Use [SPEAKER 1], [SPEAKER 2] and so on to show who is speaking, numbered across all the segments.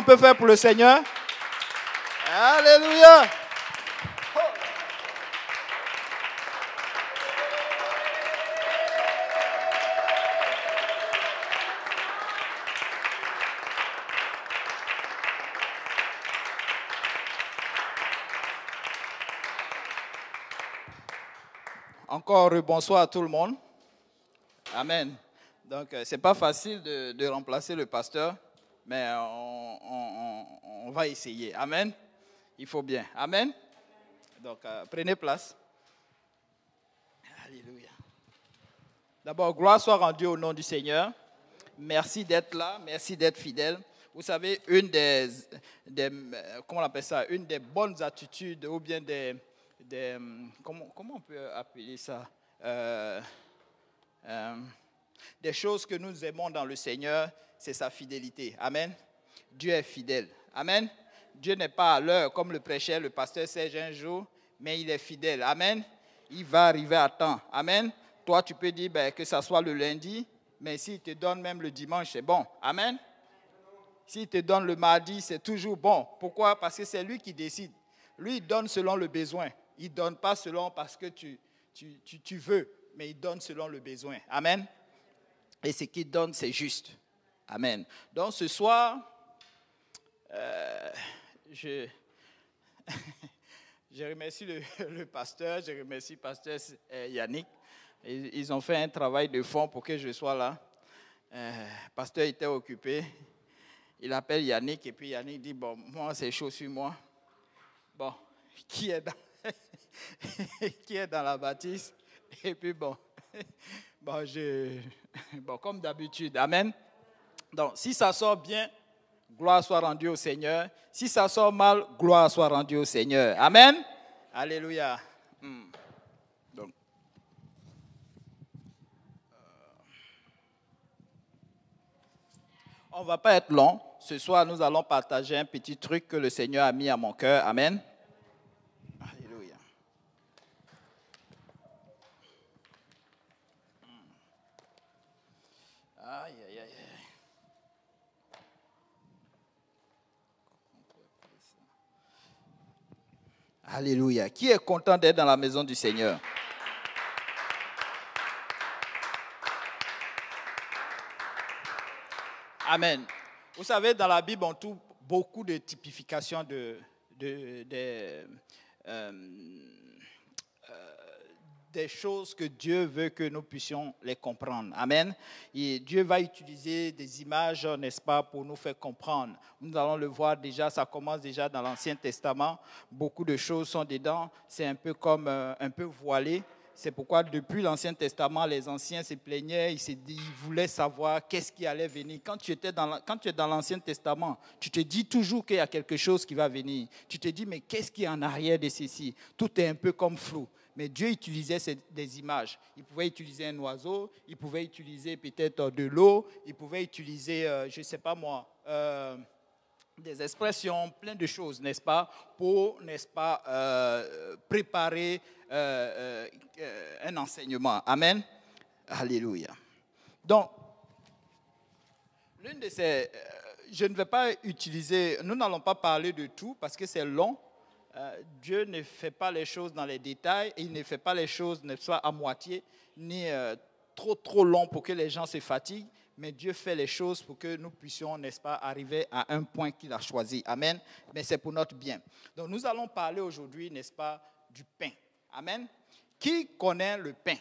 [SPEAKER 1] On peut faire pour le Seigneur? Alléluia. Encore bonsoir à tout le monde. Amen. Donc, euh, ce n'est pas facile de, remplacer le pasteur, mais on, va essayer. Amen? Il faut bien. Amen? Donc, euh, prenez place. Alléluia. D'abord, gloire soit rendue au nom du Seigneur. Merci d'être là. Merci d'être fidèle. Vous savez, une des, des, comment on appelle ça, une des bonnes attitudes ou bien des, des comment, comment on peut appeler ça, euh, des choses que nous aimons dans le Seigneur, c'est sa fidélité. Amen? Dieu est fidèle. Amen. Dieu n'est pas à l'heure, comme le prêchait le pasteur Serge un jour, mais il est fidèle. Amen. Il va arriver à temps. Amen. Toi, tu peux dire ben, que ça soit le lundi, mais s'il te donne même le dimanche, c'est bon. Amen. S'il te donne le mardi, c'est toujours bon. Pourquoi? Parce que c'est lui qui décide. Lui, il donne selon le besoin. Il ne donne pas selon parce que tu, tu, tu, tu veux, mais il donne selon le besoin. Amen. Et ce qu'il donne, c'est juste. Amen. Donc ce soir, euh, je, remercie le, pasteur, je remercie pasteur euh, Yannick. Ils ont fait un travail de fond pour que je sois là. Euh, pasteur était occupé. Il appelle Yannick et puis Yannick dit, bon, moi c'est chaud sur moi. Bon, qui est dans, qui est dans la bâtisse? Et puis bon, bon, comme d'habitude, Amen. Donc, si ça sort bien, gloire soit rendue au Seigneur. Si ça sort mal, gloire soit rendue au Seigneur. Amen. Alléluia. Hmm. Euh, on ne va pas être long. Ce soir, nous allons partager un petit truc que le Seigneur a mis à mon cœur. Amen. Alléluia. Qui est content d'être dans la maison du Seigneur? Amen. Vous savez, dans la Bible, on trouve beaucoup de typifications de, de, euh, des choses que Dieu veut que nous puissions les comprendre. Amen. Et Dieu va utiliser des images, n'est-ce pas, pour nous faire comprendre. Nous allons le voir déjà, ça commence déjà dans l'Ancien Testament. Beaucoup de choses sont dedans. C'est un peu comme euh, un peu voilé. C'est pourquoi depuis l'Ancien Testament, les anciens se plaignaient, ils, voulaient savoir qu'est-ce qui allait venir. Quand tu, quand tu es dans l'Ancien Testament, tu te dis toujours qu'il y a quelque chose qui va venir. Tu te dis, mais qu'est-ce qui est en arrière de ceci? Tout est un peu comme flou. Mais Dieu utilisait des images. Il pouvait utiliser un oiseau, il pouvait utiliser peut-être de l'eau, il pouvait utiliser, euh, je ne sais pas moi, euh, des expressions, plein de choses, n'est-ce pas, pour, n'est-ce pas, euh, préparer un enseignement. Amen. Alléluia. Donc, l'une de ces, je ne vais pas utiliser, nous n'allons pas parler de tout parce que c'est long. Euh, Dieu ne fait pas les choses dans les détails il ne fait pas les choses ne soit à moitié ni euh, trop trop long pour que les gens se fatiguent, mais Dieu fait les choses pour que nous puissions, n'est-ce pas, arriver à un point qu'il a choisi. Amen. Mais c'est pour notre bien. Donc nous allons parler aujourd'hui, n'est-ce pas, du pain. Amen. Qui connaît le pain?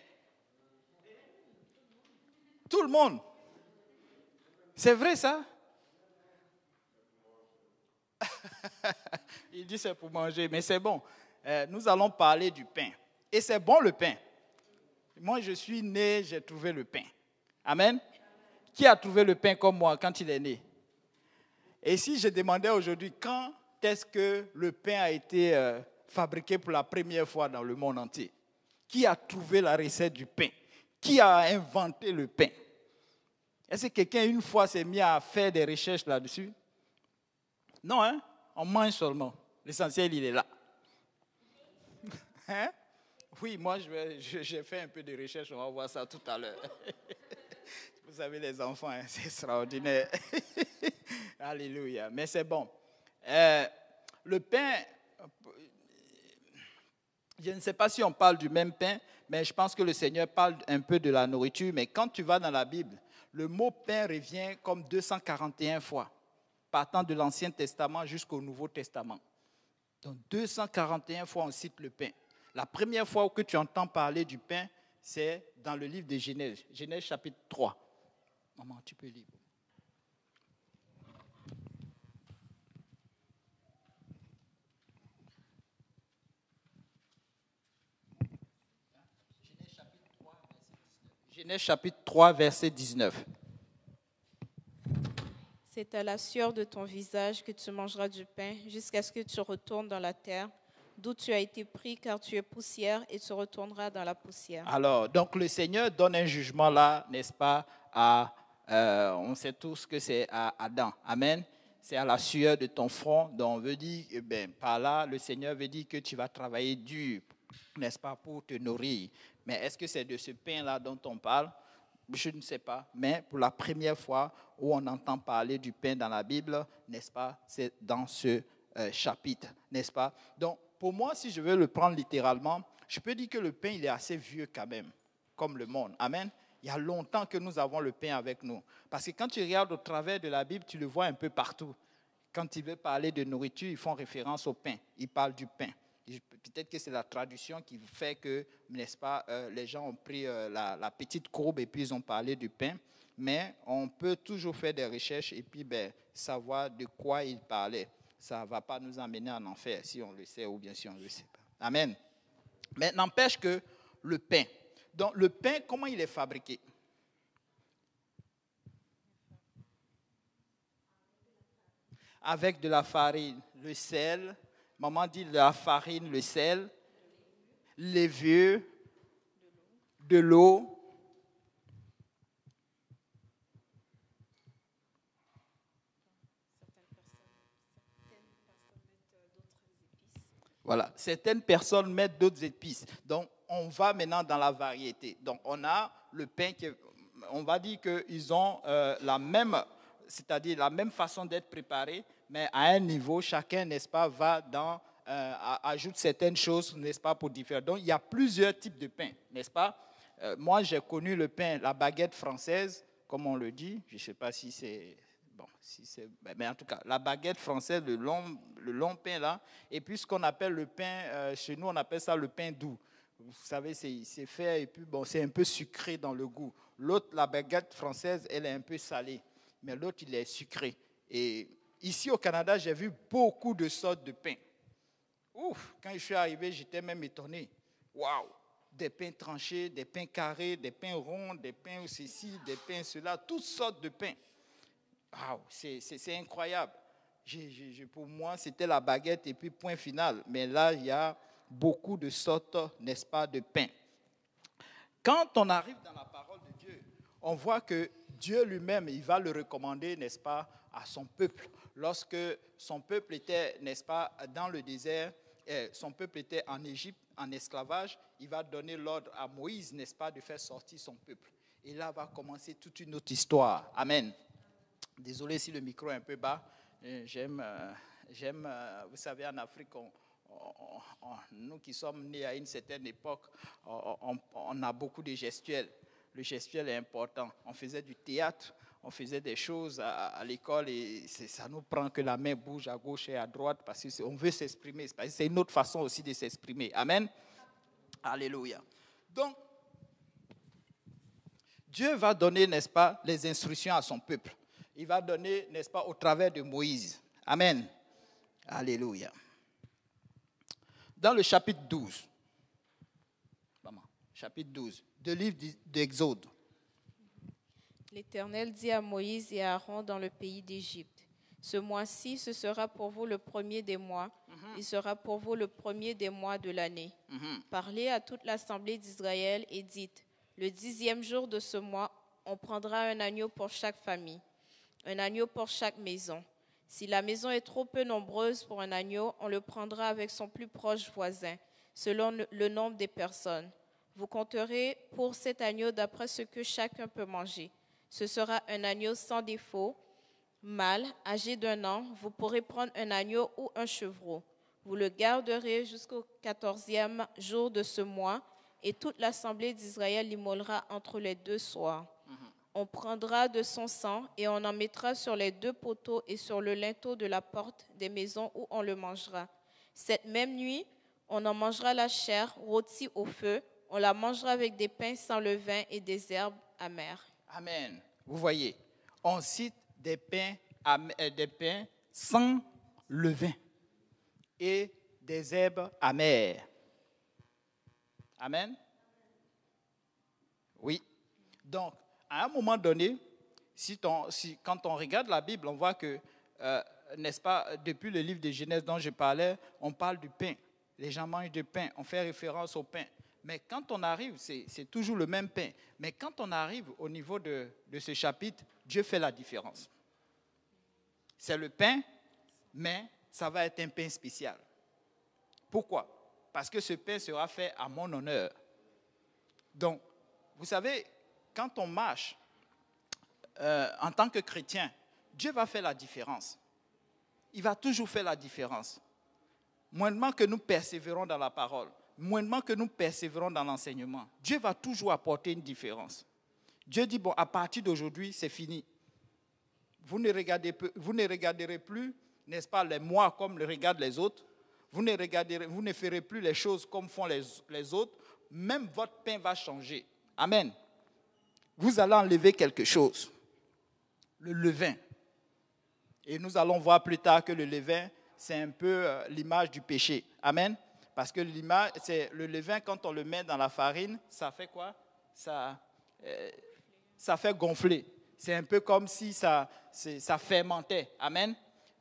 [SPEAKER 1] Tout le monde. C'est vrai ça? Il dit c'est pour manger, mais c'est bon. Euh, nous allons parler du pain. Et c'est bon le pain. Moi, je suis né, j'ai trouvé le pain. Amen. Qui a trouvé le pain comme moi quand il est né? Et si je demandais aujourd'hui quand est-ce que le pain a été euh, fabriqué pour la première fois dans le monde entier? Qui a trouvé la recette du pain? Qui a inventé le pain? Est-ce que quelqu'un une fois s'est mis à faire des recherches là-dessus? Non, hein? On mange seulement. L'essentiel, il est là. Hein? Oui, moi, j'ai fait un peu de recherche, on va voir ça tout à l'heure. Pour savez, les enfants, hein, c'est extraordinaire. Alléluia. Mais c'est bon. Euh, le pain, je ne sais pas si on parle du même pain, mais je pense que le Seigneur parle un peu de la nourriture. Mais quand tu vas dans la Bible, le mot pain revient comme 241 fois, partant de l'Ancien Testament jusqu'au Nouveau Testament. Donc 241 fois on cite le pain. La première fois que tu entends parler du pain, c'est dans le livre de Genèse, Genèse chapitre 3. Maman, tu peux lire. Genèse chapitre 3, verset 19.
[SPEAKER 2] C'est à la sueur de ton visage que tu mangeras du pain jusqu'à ce que tu retournes dans la terre, d'où tu as été pris, car tu es poussière et tu retourneras dans la poussière.
[SPEAKER 1] Alors, donc le Seigneur donne un jugement là, n'est-ce pas, à, euh, on sait tous que c'est à Adam. Amen. C'est à la sueur de ton front. Donc, on veut dire, eh ben, par là, le Seigneur veut dire que tu vas travailler dur, n'est-ce pas, pour te nourrir. Mais est-ce que c'est de ce pain-là dont on parle? Je ne sais pas. Mais pour la première fois où on entend parler du pain dans la Bible, n'est-ce pas C'est dans ce euh, chapitre, n'est-ce pas? Donc, pour moi, si je veux le prendre littéralement, je peux dire que le pain, il est assez vieux quand même, comme le monde. Amen? Il y a longtemps que nous avons le pain avec nous. Parce que quand tu regardes au travers de la Bible, tu le vois un peu partout. Quand ils veulent parler de nourriture, ils font référence au pain. Ils parlent du pain. Peut-être que c'est la traduction qui fait que, n'est-ce pas, euh, les gens ont pris euh, la, petite courbe et puis ils ont parlé du pain. Mais on peut toujours faire des recherches et puis ben, savoir de quoi il parlait. Ça ne va pas nous amener en enfer si on le sait ou bien si on ne le sait pas. Amen. Mais n'empêche que le pain. Donc le pain, comment il est fabriqué? Avec de la farine, le sel, Maman dit la farine, le sel, les vieux, de l'eau. Voilà, certaines personnes mettent d'autres épices. Donc, on va maintenant dans la variété. Donc, on a le pain qui, on va dire qu'ils ont euh, la même, c'est-à-dire la même façon d'être préparé, mais à un niveau, chacun, n'est-ce pas, va dans, euh, ajoute certaines choses, n'est-ce pas, pour différer. Donc, il y a plusieurs types de pain, n'est-ce pas? Euh, Moi, j'ai connu le pain, la baguette française, comme on le dit. Je ne sais pas si c'est bon, si c'est, mais en tout cas, la baguette française, le long, le long pain là, et puis ce qu'on appelle le pain, euh, chez nous on appelle ça le pain doux. Vous savez, c'est, c'est fait et puis bon, c'est un peu sucré dans le goût. L'autre, la baguette française, elle est un peu salée, mais l'autre, il est sucré. Et Ici au Canada, j'ai vu beaucoup de sortes de pain. Ouf, quand je suis arrivé, j'étais même étonné. Waouh, des pains tranchés, des pains carrés, des pains ronds, des pains ceci, des pains cela, toutes sortes de pains. Waouh, c'est incroyable. pour moi, c'était la baguette et puis point final. Mais là, il y a beaucoup de sortes, n'est-ce pas, de pain. Quand on arrive dans la parole de Dieu, on voit que Dieu lui-même, il va le recommander, n'est-ce pas, à son peuple lorsque son peuple était, n'est-ce pas, dans le désert, son peuple était en Égypte, en esclavage, il va donner l'ordre à Moïse, n'est-ce pas, de faire sortir son peuple. Et là va commencer toute une autre histoire. Amen. Désolé si le micro est un peu bas. Euh, j'aime, euh, j'aime euh, vous savez, en Afrique, nous qui sommes nés à une certaine époque, on a beaucoup de gestuels. Le gestuel est important. On faisait du théâtre, on faisait des choses à, l'école et ça nous prend que la main bouge à gauche et à droite parce qu'on veut s'exprimer. C'est une autre façon aussi de s'exprimer. Amen. Alléluia. Donc, Dieu va donner, n'est-ce pas, les instructions à son peuple. Il va donner, n'est-ce pas, au travers de Moïse. Amen. Alléluia. Dans le chapitre 12, chapitre 12, de livre d'Exode.
[SPEAKER 2] L'Éternel dit à Moïse et à Aaron dans le pays d'Égypte, Ce mois-ci, ce sera pour vous le premier des mois, mhm. il sera pour vous le premier des mois de l'année. Mhm. Parlez à toute l'assemblée d'Israël et dites, Le dixième jour de ce mois, on prendra un agneau pour chaque famille, un agneau pour chaque maison. Si la maison est trop peu nombreuse pour un agneau, on le prendra avec son plus proche voisin, selon le nombre des personnes. Vous compterez pour cet agneau d'après ce que chacun peut manger. Ce sera un agneau sans défaut, mâle, âgé d'un an. Vous pourrez prendre un agneau ou un chevreau. Vous le garderez jusqu'au quatorzième jour de ce mois, et toute l'assemblée d'Israël l'immolera entre les deux soirs. On prendra de son sang et on en mettra sur les deux poteaux et sur le linteau de la porte des maisons où on le mangera. Cette même nuit, on en mangera la chair rôtie au feu. On la mangera avec des pains sans levain et des herbes amères.
[SPEAKER 1] Amen. Vous voyez, on cite des pains, euh, des pains sans levain et des herbes amères. Amen. Oui. Donc, à un moment donné, quand on regarde la Bible, on voit que, euh, n'est-ce pas, depuis le livre de Genèse dont je parlais, on parle du pain. Les gens mangent du pain, on fait référence au pain. Mais quand on arrive, c'est toujours le même pain. Mais quand on arrive au niveau de, ce chapitre, Dieu fait la différence. C'est le pain, mais ça va être un pain spécial. Pourquoi? Parce que ce pain sera fait à mon honneur. Donc, vous savez, quand on marche euh, en tant que chrétien, Dieu va faire la différence. Il va toujours faire la différence. Moindrement que nous persévérons dans la parole, moindrement que nous persévérons dans l'enseignement, Dieu va toujours apporter une différence. Dieu dit, bon, à partir d'aujourd'hui, c'est fini. Vous ne, regardez, regarderez plus, n'est-ce pas, les mois comme le regardent les autres. Vous ne, ferez plus les choses comme font les, les autres. Même votre pain va changer. Amen vous allez enlever quelque chose, le levain. Et nous allons voir plus tard que le levain, c'est un peu euh, l'image du péché. Amen. Parce que c'est le levain, quand on le met dans la farine, ça fait quoi? Ça, euh, ça fait gonfler. C'est un peu comme si ça, ça fermentait. Amen?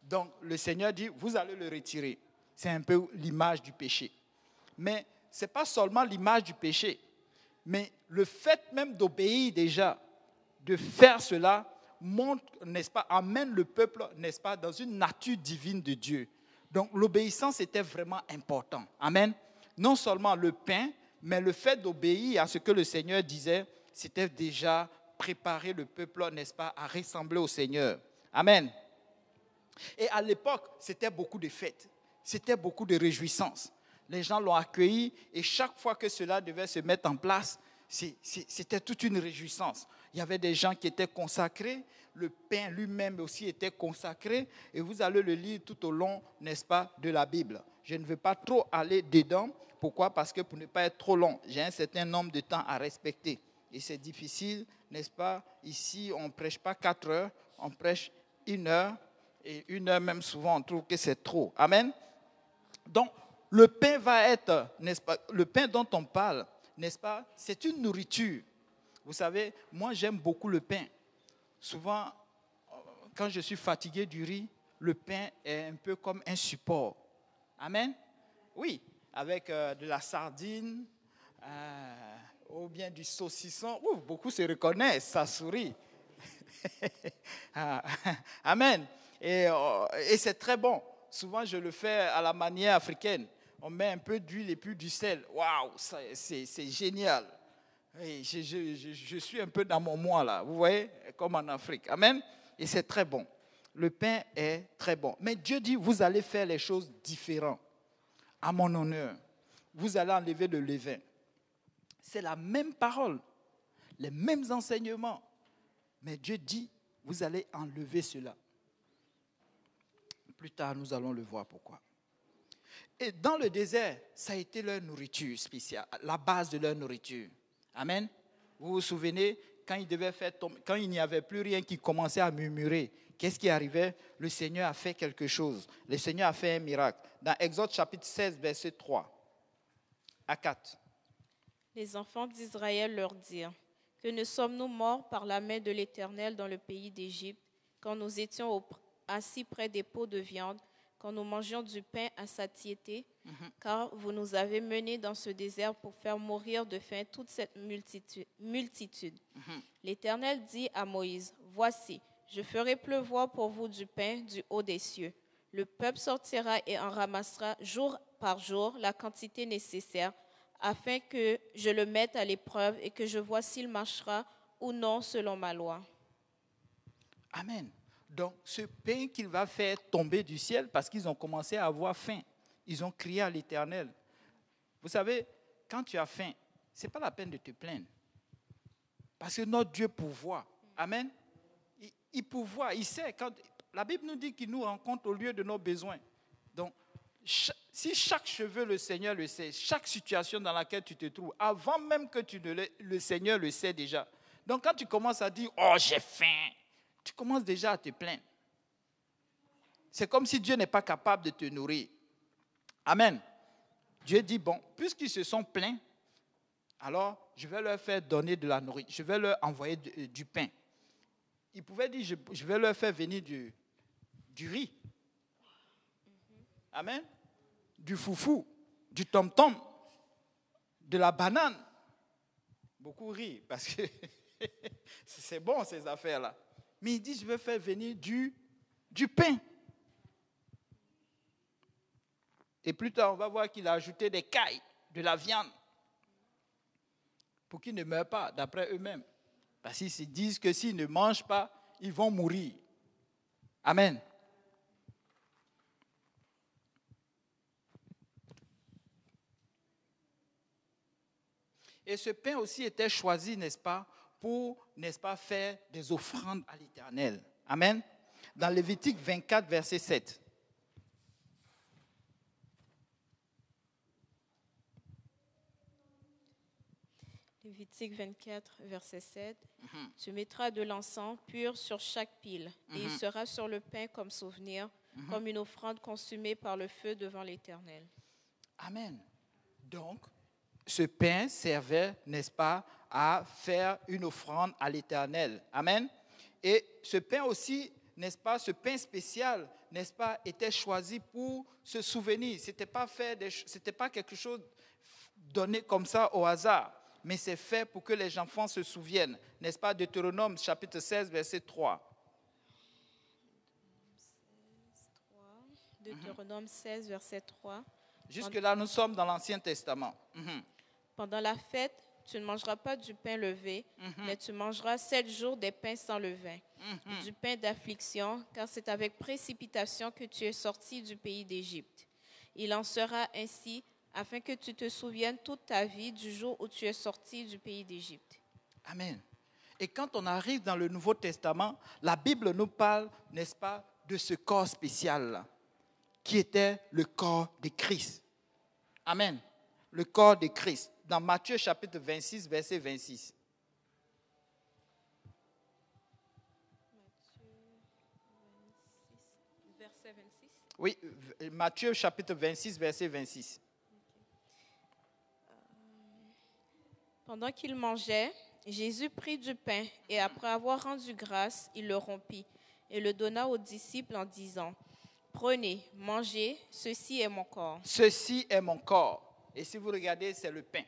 [SPEAKER 1] Donc le Seigneur dit, vous allez le retirer. C'est un peu l'image du péché. Mais ce n'est pas seulement l'image du péché. Mais le fait même d'obéir déjà, de faire cela, montre, n'est-ce pas, amène le peuple, n'est-ce pas, dans une nature divine de Dieu. Donc l'obéissance était vraiment important. Amen. Non seulement le pain, mais le fait d'obéir à ce que le Seigneur disait, c'était déjà préparer le peuple, n'est-ce pas, à ressembler au Seigneur. Amen. Et à l'époque, c'était beaucoup de fêtes, c'était beaucoup de réjouissances les gens l'ont accueilli et chaque fois que cela devait se mettre en place, c'était toute une réjouissance. Il y avait des gens qui étaient consacrés, le pain lui-même aussi était consacré et vous allez le lire tout au long, n'est-ce pas, de la Bible. Je ne veux pas trop aller dedans. Pourquoi? Parce que pour ne pas être trop long, j'ai un certain nombre de temps à respecter. Et c'est difficile, n'est-ce pas? Ici, on ne prêche pas quatre heures, on prêche une heure. Et une heure même, souvent, on trouve que c'est trop. Amen? Donc, le pain va être, n'est-ce pas, le pain dont on parle, n'est-ce pas, c'est une nourriture. Vous savez, moi j'aime beaucoup le pain. Souvent, quand je suis fatigué du riz, le pain est un peu comme un support. Amen? Oui, avec euh, de la sardine euh, ou bien du saucisson. beaucoup se reconnaissent, ça sourit. Ah, amen. Euh, et c'est très bon. Souvent, je le fais à la manière africaine on met un peu d'huile et puis du sel. Waouh, c'est génial. Je, suis un peu dans mon moi là, vous voyez, comme en Afrique. Amen. Et c'est très bon. Le pain est très bon. Mais Dieu dit, vous allez faire les choses différentes. À mon honneur. Vous allez enlever le levain. C'est la même parole, les mêmes enseignements. Mais Dieu dit, vous allez enlever cela. Plus tard, nous allons le voir pourquoi. Et dans le désert, ça a été leur nourriture spéciale, la base de leur nourriture. Amen. Vous vous souvenez, quand il, n'y avait plus rien qui commençait à murmurer, qu'est-ce qui arrivait? Le Seigneur a fait quelque chose. Le Seigneur a fait un miracle. Dans Exode chapitre 16, verset 3 à 4.
[SPEAKER 2] Les enfants d'Israël leur dirent, Que ne sommes-nous morts par la main de l'Éternel dans le pays d'Égypte, quand nous étions assis près des pots de viande quand nous mangions du pain à satiété, mhm. car vous nous avez menés dans ce désert pour faire mourir de faim toute cette multitude. Mhm. L'Éternel dit à Moïse, Voici, je ferai pleuvoir pour vous du pain du haut des cieux. Le peuple sortira et en ramassera jour par jour la quantité nécessaire, afin que je le mette à l'épreuve et que je vois s'il marchera ou non selon ma loi.
[SPEAKER 1] Amen. Donc, ce pain qu'il va faire tomber du ciel parce qu'ils ont commencé à avoir faim. Ils ont crié à l'Éternel. Vous savez, quand tu as faim, ce n'est pas la peine de te plaindre. Parce que notre Dieu pourvoit. Amen. Il, il pourvoit, il sait. Quand, la Bible nous dit qu'il nous rencontre au lieu de nos besoins. Donc, si chaque cheveu, le Seigneur le sait, chaque situation dans laquelle tu te trouves, avant même que tu ne le, le Seigneur le sait déjà. Donc, quand tu commences à dire, oh, j'ai faim, tu commences déjà à te plaindre. C'est comme si Dieu n'est pas capable de te nourrir. Amen. Dieu dit, bon, puisqu'ils se sont plaints, alors je vais leur faire donner de la nourriture, je vais leur envoyer du, pain. Il pouvait dire, je, vais leur faire venir du, du riz. Amen. Du foufou, du tom-tom, de la banane. Beaucoup rient parce que c'est bon ces affaires-là. Mais il dit, je vais faire venir du, du pain. Et plus tard, on va voir qu'il a ajouté des cailles, de la viande, pour qu'ils ne meurent pas, d'après eux-mêmes. Parce qu'ils se disent que s'ils ne mangent pas, ils vont mourir. Amen. Et ce pain aussi était choisi, n'est-ce pas, pour, n'est-ce pas, faire des offrandes à l'Éternel. Amen. Dans Lévitique 24, verset 7.
[SPEAKER 2] Lévitique 24, verset 7. Mhm. Tu mettras de l'encens pur sur chaque pile, et il mhm. sera sur le pain comme souvenir, mhm. comme une offrande consumée par le feu devant l'Éternel.
[SPEAKER 1] Amen. Donc, ce pain servait, n'est-ce pas, à faire une offrande à l'Éternel. Amen. Et ce pain aussi, n'est-ce pas, ce pain spécial, n'est-ce pas, était choisi pour se souvenir. C'était pas fait, c'était pas quelque chose donné comme ça au hasard, mais c'est fait pour que les enfants se souviennent, n'est-ce pas, Deutéronome chapitre 16 verset 3.
[SPEAKER 2] Deutéronome 16 verset 3.
[SPEAKER 1] Jusque là, nous sommes dans l'Ancien Testament. Mhm.
[SPEAKER 2] Pendant la fête, tu ne mangeras pas du pain levé, mhm. mais tu mangeras sept jours des pains sans levain, mhm. du pain d'affliction, car c'est avec précipitation que tu es sorti du pays d'Égypte. Il en sera ainsi afin que tu te souviennes toute ta vie du jour où tu es sorti du pays d'Égypte.
[SPEAKER 1] Amen. Et quand on arrive dans le Nouveau Testament, la Bible nous parle, n'est-ce pas, de ce corps spécial qui était le corps de Christ. Amen. Le corps de Christ dans Matthieu chapitre 26, verset 26. Verset 26. Oui, Matthieu chapitre 26, verset 26.
[SPEAKER 2] Pendant qu'il mangeait, Jésus prit du pain et après avoir rendu grâce, il le rompit et le donna aux disciples en disant, Prenez, mangez, ceci est mon corps.
[SPEAKER 1] Ceci est mon corps. Et si vous regardez, c'est le pain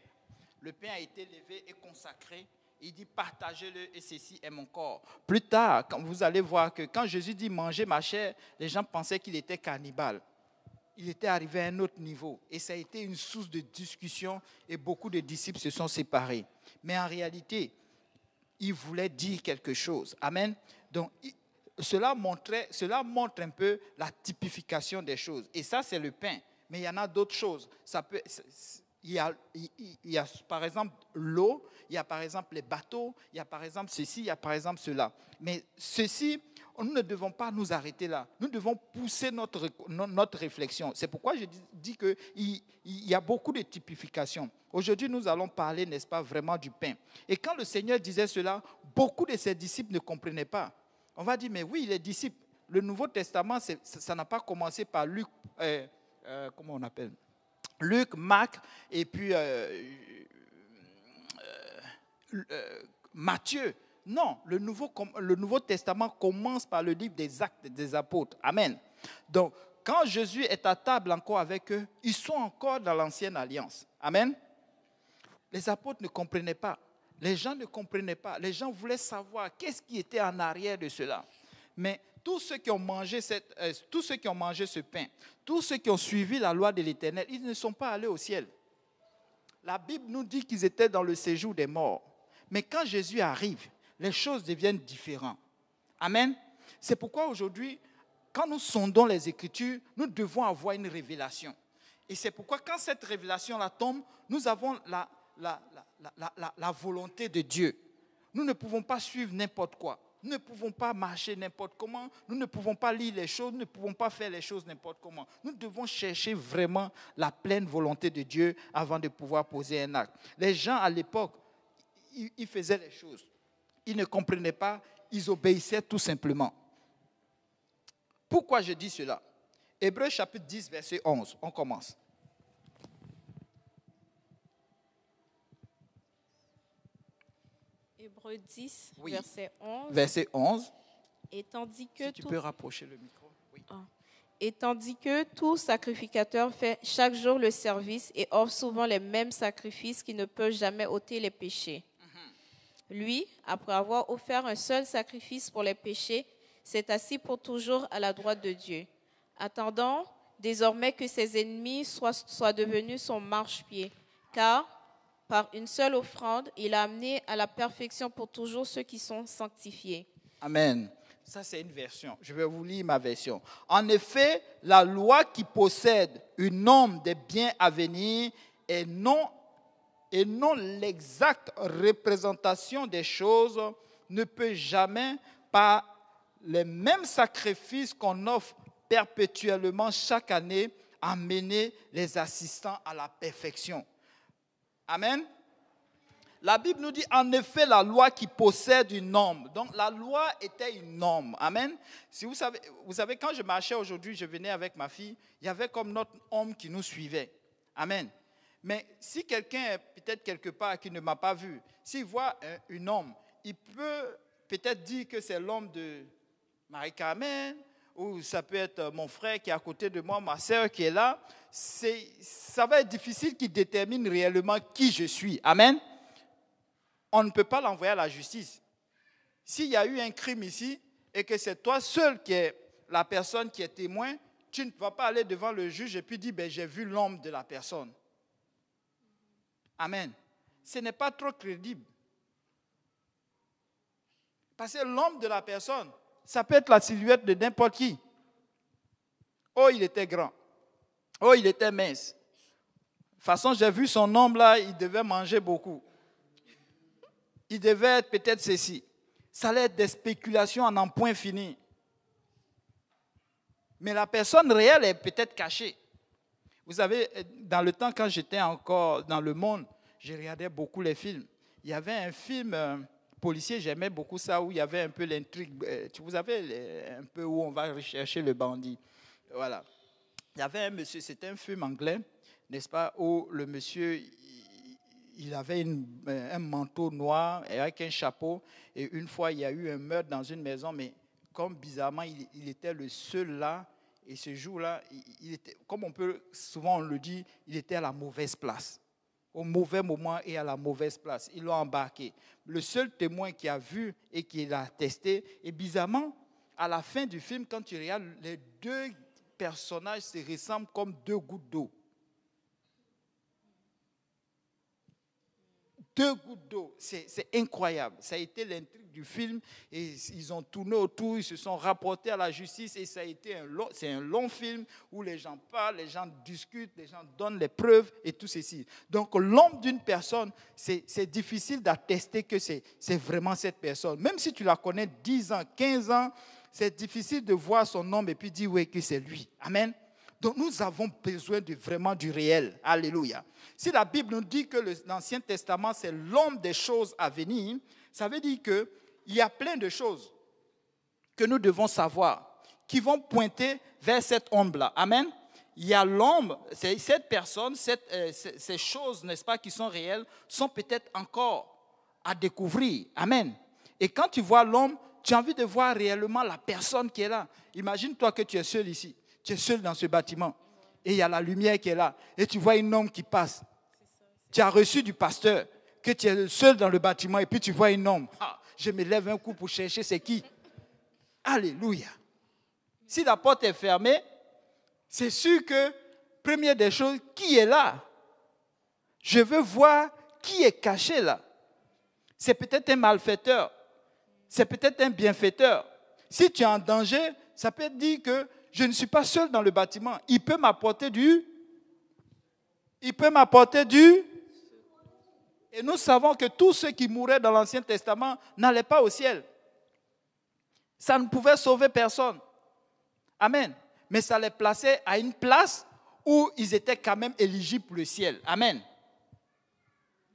[SPEAKER 1] le pain a été levé et consacré. Il dit partagez-le et ceci est mon corps. Plus tard, quand vous allez voir que quand Jésus dit mangez ma chair, les gens pensaient qu'il était cannibale. Il était arrivé à un autre niveau et ça a été une source de discussion et beaucoup de disciples se sont séparés. Mais en réalité, il voulait dire quelque chose. Amen. Donc, cela, cela montre un peu la typification des choses. Et ça, c'est le pain. Mais il y en a d'autres choses. Ça peut, il y, a, par exemple l'eau, il y a par exemple les bateaux, il y a par exemple ceci, il y a par exemple cela. Mais ceci, nous ne devons pas nous arrêter là. Nous devons pousser notre, notre réflexion. C'est pourquoi je dis qu'il il y a beaucoup de typifications. Aujourd'hui, nous allons parler, n'est-ce pas, vraiment du pain. Et quand le Seigneur disait cela, beaucoup de ses disciples ne comprenaient pas. On va dire, mais oui, les disciples, le Nouveau Testament, ça n'a pas commencé par Luc, euh, euh, comment on appelle? Luc, Marc et puis euh, euh, euh, Matthieu. Non, le Nouveau, le Nouveau Testament commence par le livre des actes des apôtres. Amen. Donc, quand Jésus est à table encore avec eux, ils sont encore dans l'ancienne alliance. Amen. Les apôtres ne comprenaient pas. Les gens ne comprenaient pas. Les gens voulaient savoir qu'est-ce qui était en arrière de cela. Mais tous ceux qui ont mangé, cette, euh, tous ceux qui ont mangé ce pain, tous ceux qui ont suivi la loi de l'Éternel, ils ne sont pas allés au ciel. La Bible nous dit qu'ils étaient dans le séjour des morts. Mais quand Jésus arrive, les choses deviennent différentes. Amen. C'est pourquoi aujourd'hui, quand nous sondons les Écritures, nous devons avoir une révélation. Et c'est pourquoi quand cette révélation-là tombe, nous avons la, volonté de Dieu. Nous ne pouvons pas suivre n'importe quoi. Nous ne pouvons pas marcher n'importe comment. Nous ne pouvons pas lire les choses. Nous ne pouvons pas faire les choses n'importe comment. Nous devons chercher vraiment la pleine volonté de Dieu avant de pouvoir poser un acte. Les gens à l'époque, ils faisaient les choses. Ils ne comprenaient pas. Ils obéissaient tout simplement. Pourquoi je dis cela? Hébreu chapitre 10, verset 11. On commence.
[SPEAKER 2] Hébreu 10, verset 11.
[SPEAKER 1] Verset 11.
[SPEAKER 2] Et tandis que
[SPEAKER 1] si tu peux rapprocher le micro. Oui.
[SPEAKER 2] Ah. Et tandis que tout sacrificateur fait chaque jour le service et offre souvent les mêmes sacrifices qui ne peuvent jamais ôter les péchés. Mhm. Lui, après avoir offert un seul sacrifice pour les péchés, s'est assis pour toujours à la droite de Dieu, attendant désormais que ses ennemis soient, soient devenus son marchepied. Car par une seule offrande, il a amené à la perfection pour toujours ceux qui sont sanctifiés.
[SPEAKER 1] Amen. Ça, c'est une version. Je vais vous lire ma version. En effet, la loi qui possède une norme des biens à venir et non, et non l'exacte représentation des choses ne peut jamais, par les mêmes sacrifices qu'on offre perpétuellement chaque année, amener les assistants à la perfection. Amen. La Bible nous dit en effet la loi qui possède une norme. Donc la loi était une norme. Amen. Si vous savez, vous savez quand je marchais aujourd'hui, je venais avec ma fille, il y avait comme notre homme qui nous suivait. Amen. Mais si quelqu'un est peut-être quelque part qui ne m'a pas vu, s'il voit un, homme, il peut peut-être dire que c'est l'homme de Marie-Carmen, ou ça peut être mon frère qui est à côté de moi, ma soeur qui est là ça va être difficile qu'il détermine réellement qui je suis. Amen. On ne peut pas l'envoyer à la justice. S'il y a eu un crime ici et que c'est toi seul qui es la personne qui est témoin, tu ne vas pas aller devant le juge et puis dire, ben, j'ai vu l'homme de la personne. Amen. Ce n'est pas trop crédible. Parce que l'homme de la personne, ça peut être la silhouette de n'importe qui. Oh, il était grand. Oh, il était mince. De toute façon, j'ai vu son homme là, il devait manger beaucoup. Il devait être peut-être ceci. Ça allait être des spéculations en un point fini. Mais la personne réelle est peut-être cachée. Vous savez, dans le temps quand j'étais encore dans le monde, je regardais beaucoup les films. Il y avait un film euh, policier, j'aimais beaucoup ça, où il y avait un peu l'intrigue. Euh, vous savez, un peu où on va rechercher le bandit. Voilà. Il y avait un monsieur, c'était un film anglais, n'est-ce pas, où le monsieur, il avait un manteau noir avec un chapeau. Et une fois, il y a eu un meurtre dans une maison, mais comme bizarrement, il, était le seul là. Et ce jour-là, il, était, comme on peut souvent on le dit, il était à la mauvaise place. Au mauvais moment et à la mauvaise place. Ils l'ont embarqué. Le seul témoin qui a vu et qui l'a testé, et bizarrement, à la fin du film, quand tu regardes les deux personnages se ressemblent comme deux gouttes d'eau. Deux gouttes d'eau, c'est incroyable. Ça a été l'intrigue du film et ils ont tourné autour, ils se sont rapportés à la justice et ça a été un long, c'est un long film où les gens parlent, les gens discutent, les gens donnent les preuves et tout ceci. Donc l'homme d'une personne, c'est difficile d'attester que c'est vraiment cette personne. Même si tu la connais 10 ans, 15 ans, c'est difficile de voir son nom et puis dire oui que c'est lui. Amen. Donc nous avons besoin de vraiment du réel. Alléluia. Si la Bible nous dit que l'Ancien Testament c'est l'homme des choses à venir, ça veut dire qu'il y a plein de choses que nous devons savoir qui vont pointer vers cet homme-là. Amen. Il y a l'homme, cette personne, euh, ces choses, n'est-ce pas, qui sont réelles, sont peut-être encore à découvrir. Amen. Et quand tu vois l'homme, tu as envie de voir réellement la personne qui est là. Imagine-toi que tu es seul ici. Tu es seul dans ce bâtiment. Et il y a la lumière qui est là. Et tu vois un homme qui passe. Tu as reçu du pasteur que tu es seul dans le bâtiment et puis tu vois un homme. Ah, je me lève un coup pour chercher c'est qui. Alléluia. Si la porte est fermée, c'est sûr que, première des choses, qui est là? Je veux voir qui est caché là. C'est peut-être un malfaiteur c'est peut-être un bienfaiteur. Si tu es en danger, ça peut dire que je ne suis pas seul dans le bâtiment. Il peut m'apporter du... Il peut m'apporter du... Et nous savons que tous ceux qui mouraient dans l'Ancien Testament n'allaient pas au ciel. Ça ne pouvait sauver personne. Amen. Mais ça les plaçait à une place où ils étaient quand même éligibles pour le ciel. Amen.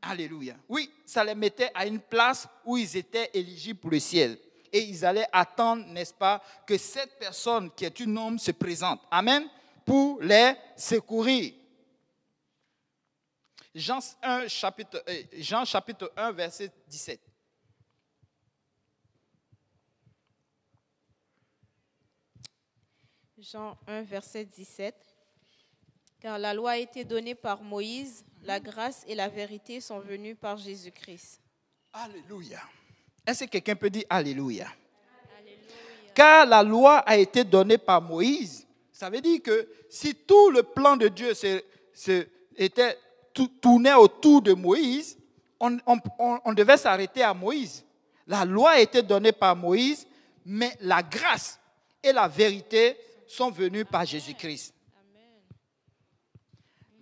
[SPEAKER 1] Alléluia. Oui, ça les mettait à une place où ils étaient éligibles pour le ciel. Et ils allaient attendre, n'est-ce pas, que cette personne qui est un homme se présente. Amen. Pour les secourir. Jean, 1, chapitre, euh, Jean chapitre 1, verset 17.
[SPEAKER 2] Jean 1, verset 17. Car la loi a été donnée par Moïse, la grâce et la vérité sont venues par Jésus-Christ.
[SPEAKER 1] Alléluia. Est-ce que quelqu'un peut dire Alléluia? Car la loi a été donnée par Moïse. Ça veut dire que si tout le plan de Dieu était tourné autour de Moïse, on, devait s'arrêter à Moïse. La loi été donnée par Moïse, mais la grâce et la vérité sont venues par Jésus-Christ.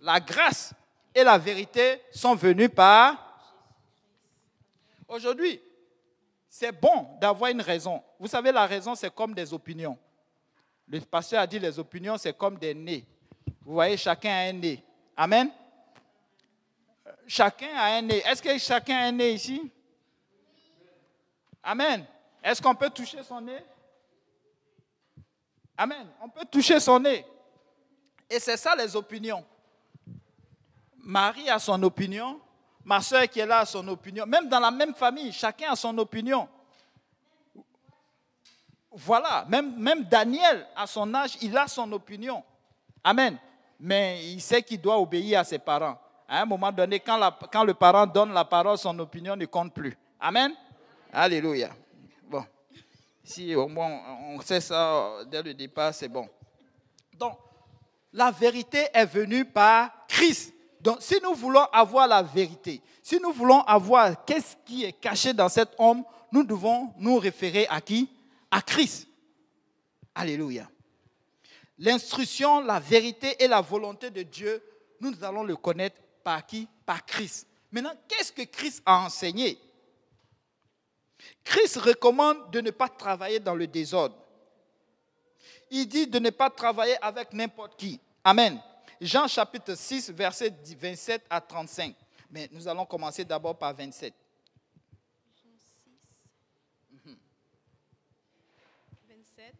[SPEAKER 1] La grâce et la vérité sont venues par... Aujourd'hui, c'est bon d'avoir une raison. Vous savez, la raison, c'est comme des opinions. Le pasteur a dit les opinions, c'est comme des nez. Vous voyez, chacun a un nez. Amen? Chacun a un nez. Est-ce que chacun a un nez ici? Amen. Est-ce qu'on peut toucher son nez? Amen. On peut toucher son nez. Et c'est ça les opinions. Marie a son opinion, ma soeur qui est là a son opinion. Même dans la même famille, chacun a son opinion. Voilà, même, même Daniel, à son âge, il a son opinion. Amen. Mais il sait qu'il doit obéir à ses parents. À un moment donné, quand, le parent donne la parole, son opinion ne compte plus. Amen. Alléluia. Bon. Si au moins on sait ça dès le départ, c'est bon. Donc, la vérité est venue par Christ. Donc, si nous voulons avoir la vérité, si nous voulons avoir qu'est-ce qui est caché dans cet homme, nous devons nous référer à qui? À Christ. Alléluia. L'instruction, la vérité et la volonté de Dieu, nous allons le connaître par qui? Par Christ. Maintenant, qu'est-ce que Christ a enseigné? Christ recommande de ne pas travailler dans le désordre. Il dit de ne pas travailler avec n'importe qui. Amen. Jean chapitre 6, verset 27 à 35. Mais nous allons commencer d'abord par 27. Jean 6. 27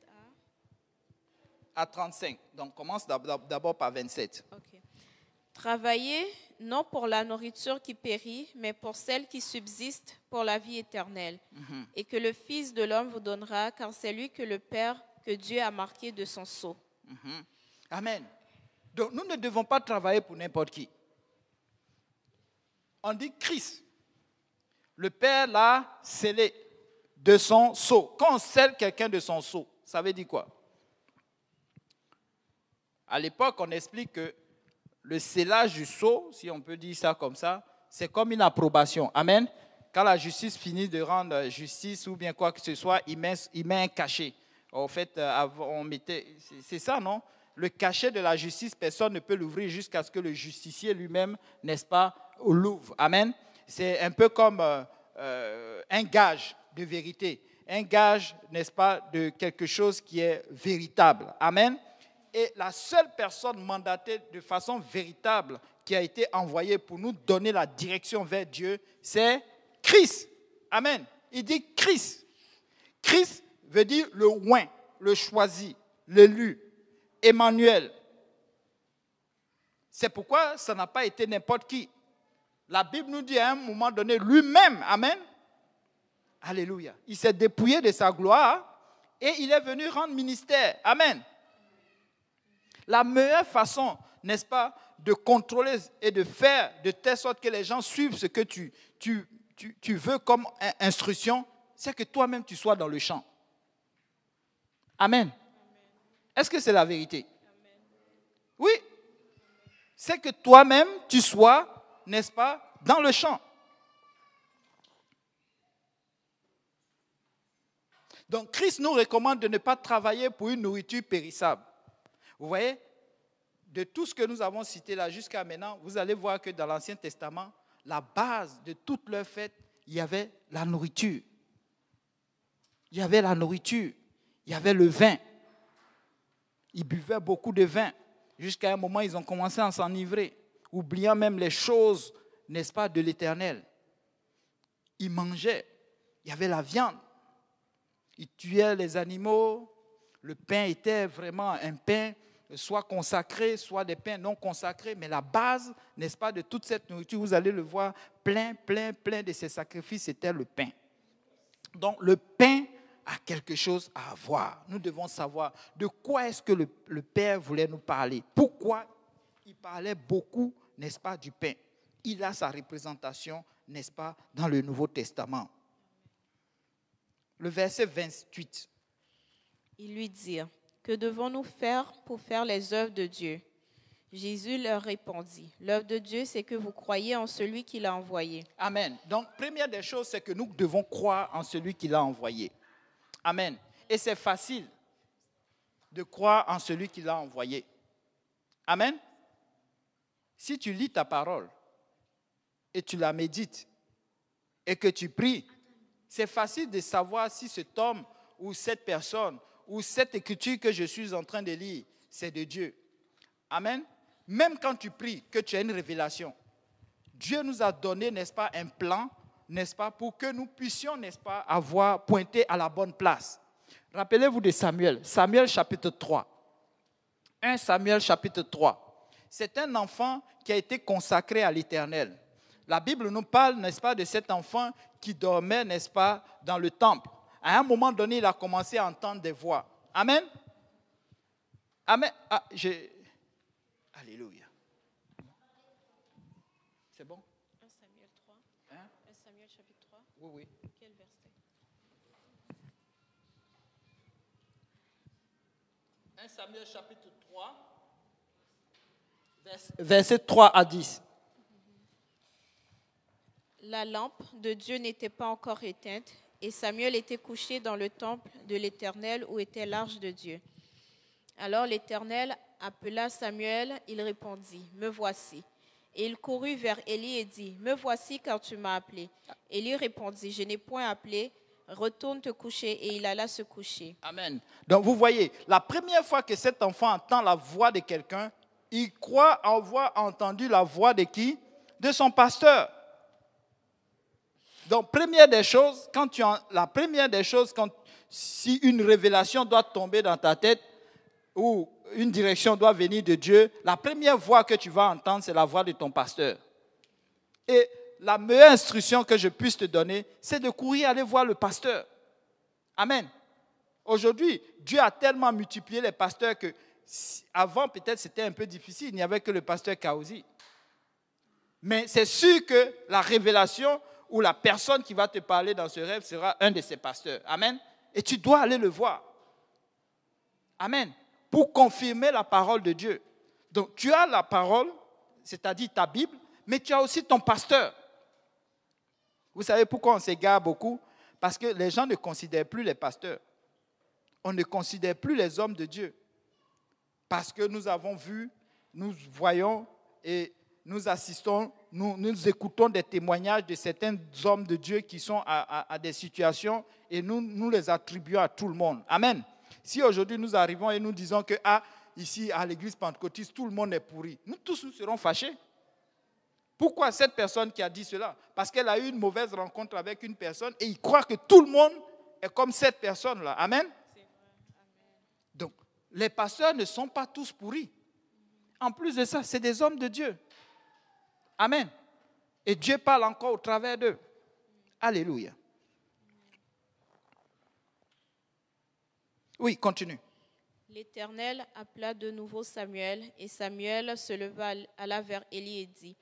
[SPEAKER 1] à... À 35. Donc commence d'abord par 27.
[SPEAKER 2] Ok. Travaillez non pour la nourriture qui périt, mais pour celle qui subsiste pour la vie éternelle, mhm. et que le Fils de l'homme vous donnera, car c'est lui que le Père, que Dieu a marqué de son sceau.
[SPEAKER 1] Mhm. Amen. Donc nous ne devons pas travailler pour n'importe qui. On dit Christ. Le Père l'a scellé de son sceau. Quand on scelle quelqu'un de son sceau, ça veut dire quoi? À l'époque, on explique que le scellage du sceau, si on peut dire ça comme ça, c'est comme une approbation. Amen. Quand la justice finit de rendre justice ou bien quoi que ce soit, il met, un cachet. En fait, euh, on mettait, c'est ça, non? Le cachet de la justice, personne ne peut l'ouvrir jusqu'à ce que le justicier lui-même, n'est-ce pas, l'ouvre. Amen. C'est un peu comme euh, euh, un gage de vérité, un gage, n'est-ce pas, de quelque chose qui est véritable. Amen. Et la seule personne mandatée de façon véritable qui a été envoyée pour nous donner la direction vers Dieu, c'est Christ. Amen. Il dit Christ. Christ veut dire le oint, le choisi, l'élu, Emmanuel. C'est pourquoi ça n'a pas été n'importe qui. La Bible nous dit à un moment donné lui-même, Amen. Alléluia. Il s'est dépouillé de sa gloire et il est venu rendre ministère. Amen. La meilleure façon, n'est-ce pas, de contrôler et de faire de telle sorte que les gens suivent ce que tu, veux comme instruction, c'est que toi-même tu sois dans le champ. Amen. Est-ce que c'est la vérité? Oui. C'est que toi-même, tu sois, n'est-ce pas, dans le champ. Donc Christ nous recommande de ne pas travailler pour une nourriture périssable. Vous voyez, de tout ce que nous avons cité là jusqu'à maintenant, vous allez voir que dans l'Ancien Testament, la base de toute leur fête, il y avait la nourriture. Il y avait la nourriture, il y avait le vin. Ils buvaient beaucoup de vin. Jusqu'à un moment, ils ont commencé à s'enivrer, oubliant même les choses, n'est-ce pas, de l'éternel. Ils mangeaient. Il y avait la viande. Ils tuaient les animaux. Le pain était vraiment un pain soit consacré, soit des pains non consacrés. Mais la base, n'est-ce pas, de toute cette nourriture, vous allez le voir, plein, plein, plein de ces sacrifices, c'était le pain. Donc le pain a quelque chose à voir. Nous devons savoir de quoi est-ce que le, le Père voulait nous parler. Pourquoi il parlait beaucoup, n'est-ce pas, du pain? Il a sa représentation, n'est-ce pas, dans le Nouveau Testament. Le verset 28.
[SPEAKER 2] Ils lui dirent, que devons-nous faire pour faire les œuvres de Dieu? Jésus leur répondit, l'œuvre de Dieu, c'est que vous croyez en celui qui l'a envoyé.
[SPEAKER 1] Amen. Donc, première des choses, c'est que nous devons croire en celui qui l'a envoyé. Amen. Et c'est facile de croire en celui qui l'a envoyé. Amen. Si tu lis ta parole et tu la médites et que tu pries, c'est facile de savoir si cet homme ou cette personne ou cette écriture que je suis en train de lire, c'est de Dieu. Amen. Même quand tu pries, que tu as une révélation, Dieu nous a donné, n'est-ce pas, un plan, n'est-ce pas, pour que nous puissions, n'est-ce pas, avoir pointé à la bonne place. Rappelez-vous de Samuel, Samuel chapitre 3. 1 Samuel chapitre 3. C'est un enfant qui a été consacré à l'Éternel. La Bible nous parle, n'est-ce pas, de cet enfant qui dormait, n'est-ce pas, dans le temple. À un moment donné, il a commencé à entendre des voix. Amen. Amen. Ah, Alléluia. C'est bon?
[SPEAKER 2] 1 Samuel 3. Hein? 1 Samuel chapitre 3.
[SPEAKER 1] Oui, oui.
[SPEAKER 2] Quel verset
[SPEAKER 1] 1 Samuel chapitre 3. Verset 3 à 10.
[SPEAKER 2] La lampe de Dieu n'était pas encore éteinte et Samuel était couché dans le temple de l'Éternel où était l'arche de Dieu. Alors l'Éternel appela Samuel, il répondit, Me voici. Et il courut vers Élie et dit, Me voici car tu m'as appelé. Élie répondit, Je n'ai point appelé, retourne te coucher. Et il alla se coucher.
[SPEAKER 1] Amen. Donc vous voyez, la première fois que cet enfant entend la voix de quelqu'un, il croit avoir entendu la voix de qui? De son pasteur. Donc, première des choses, quand tu la première des choses, quand, si une révélation doit tomber dans ta tête ou une direction doit venir de Dieu, la première voix que tu vas entendre, c'est la voix de ton pasteur. Et la meilleure instruction que je puisse te donner, c'est de courir aller voir le pasteur. Amen. Aujourd'hui, Dieu a tellement multiplié les pasteurs que avant peut-être c'était un peu difficile, il n'y avait que le pasteur Kaozi. Mais c'est sûr que la révélation ou la personne qui va te parler dans ce rêve sera un de ses pasteurs. Amen. Et tu dois aller le voir. Amen. Pour confirmer la parole de Dieu. Donc tu as la parole, c'est-à-dire ta Bible, mais tu as aussi ton pasteur. Vous savez pourquoi on s'égare beaucoup? Parce que les gens ne considèrent plus les pasteurs. On ne considère plus les hommes de Dieu. Parce que nous avons vu, nous voyons et nous assistons nous, écoutons des témoignages de certains hommes de Dieu qui sont à, des situations et nous, nous les attribuons à tout le monde. Amen. Si aujourd'hui nous arrivons et nous disons que ah, ici à l'église pentecôtiste, tout le monde est pourri, nous tous nous serons fâchés. Pourquoi cette personne qui a dit cela? Parce qu'elle a eu une mauvaise rencontre avec une personne et il croit que tout le monde est comme cette personne-là. Amen? Donc, les pasteurs ne sont pas tous pourris. En plus de ça, c'est des hommes de Dieu. Amen. Et Dieu parle encore au travers d'eux. Alléluia. Oui, continue.
[SPEAKER 2] L'Éternel appela de nouveau Samuel, et Samuel se leva, alla vers Élie et dit,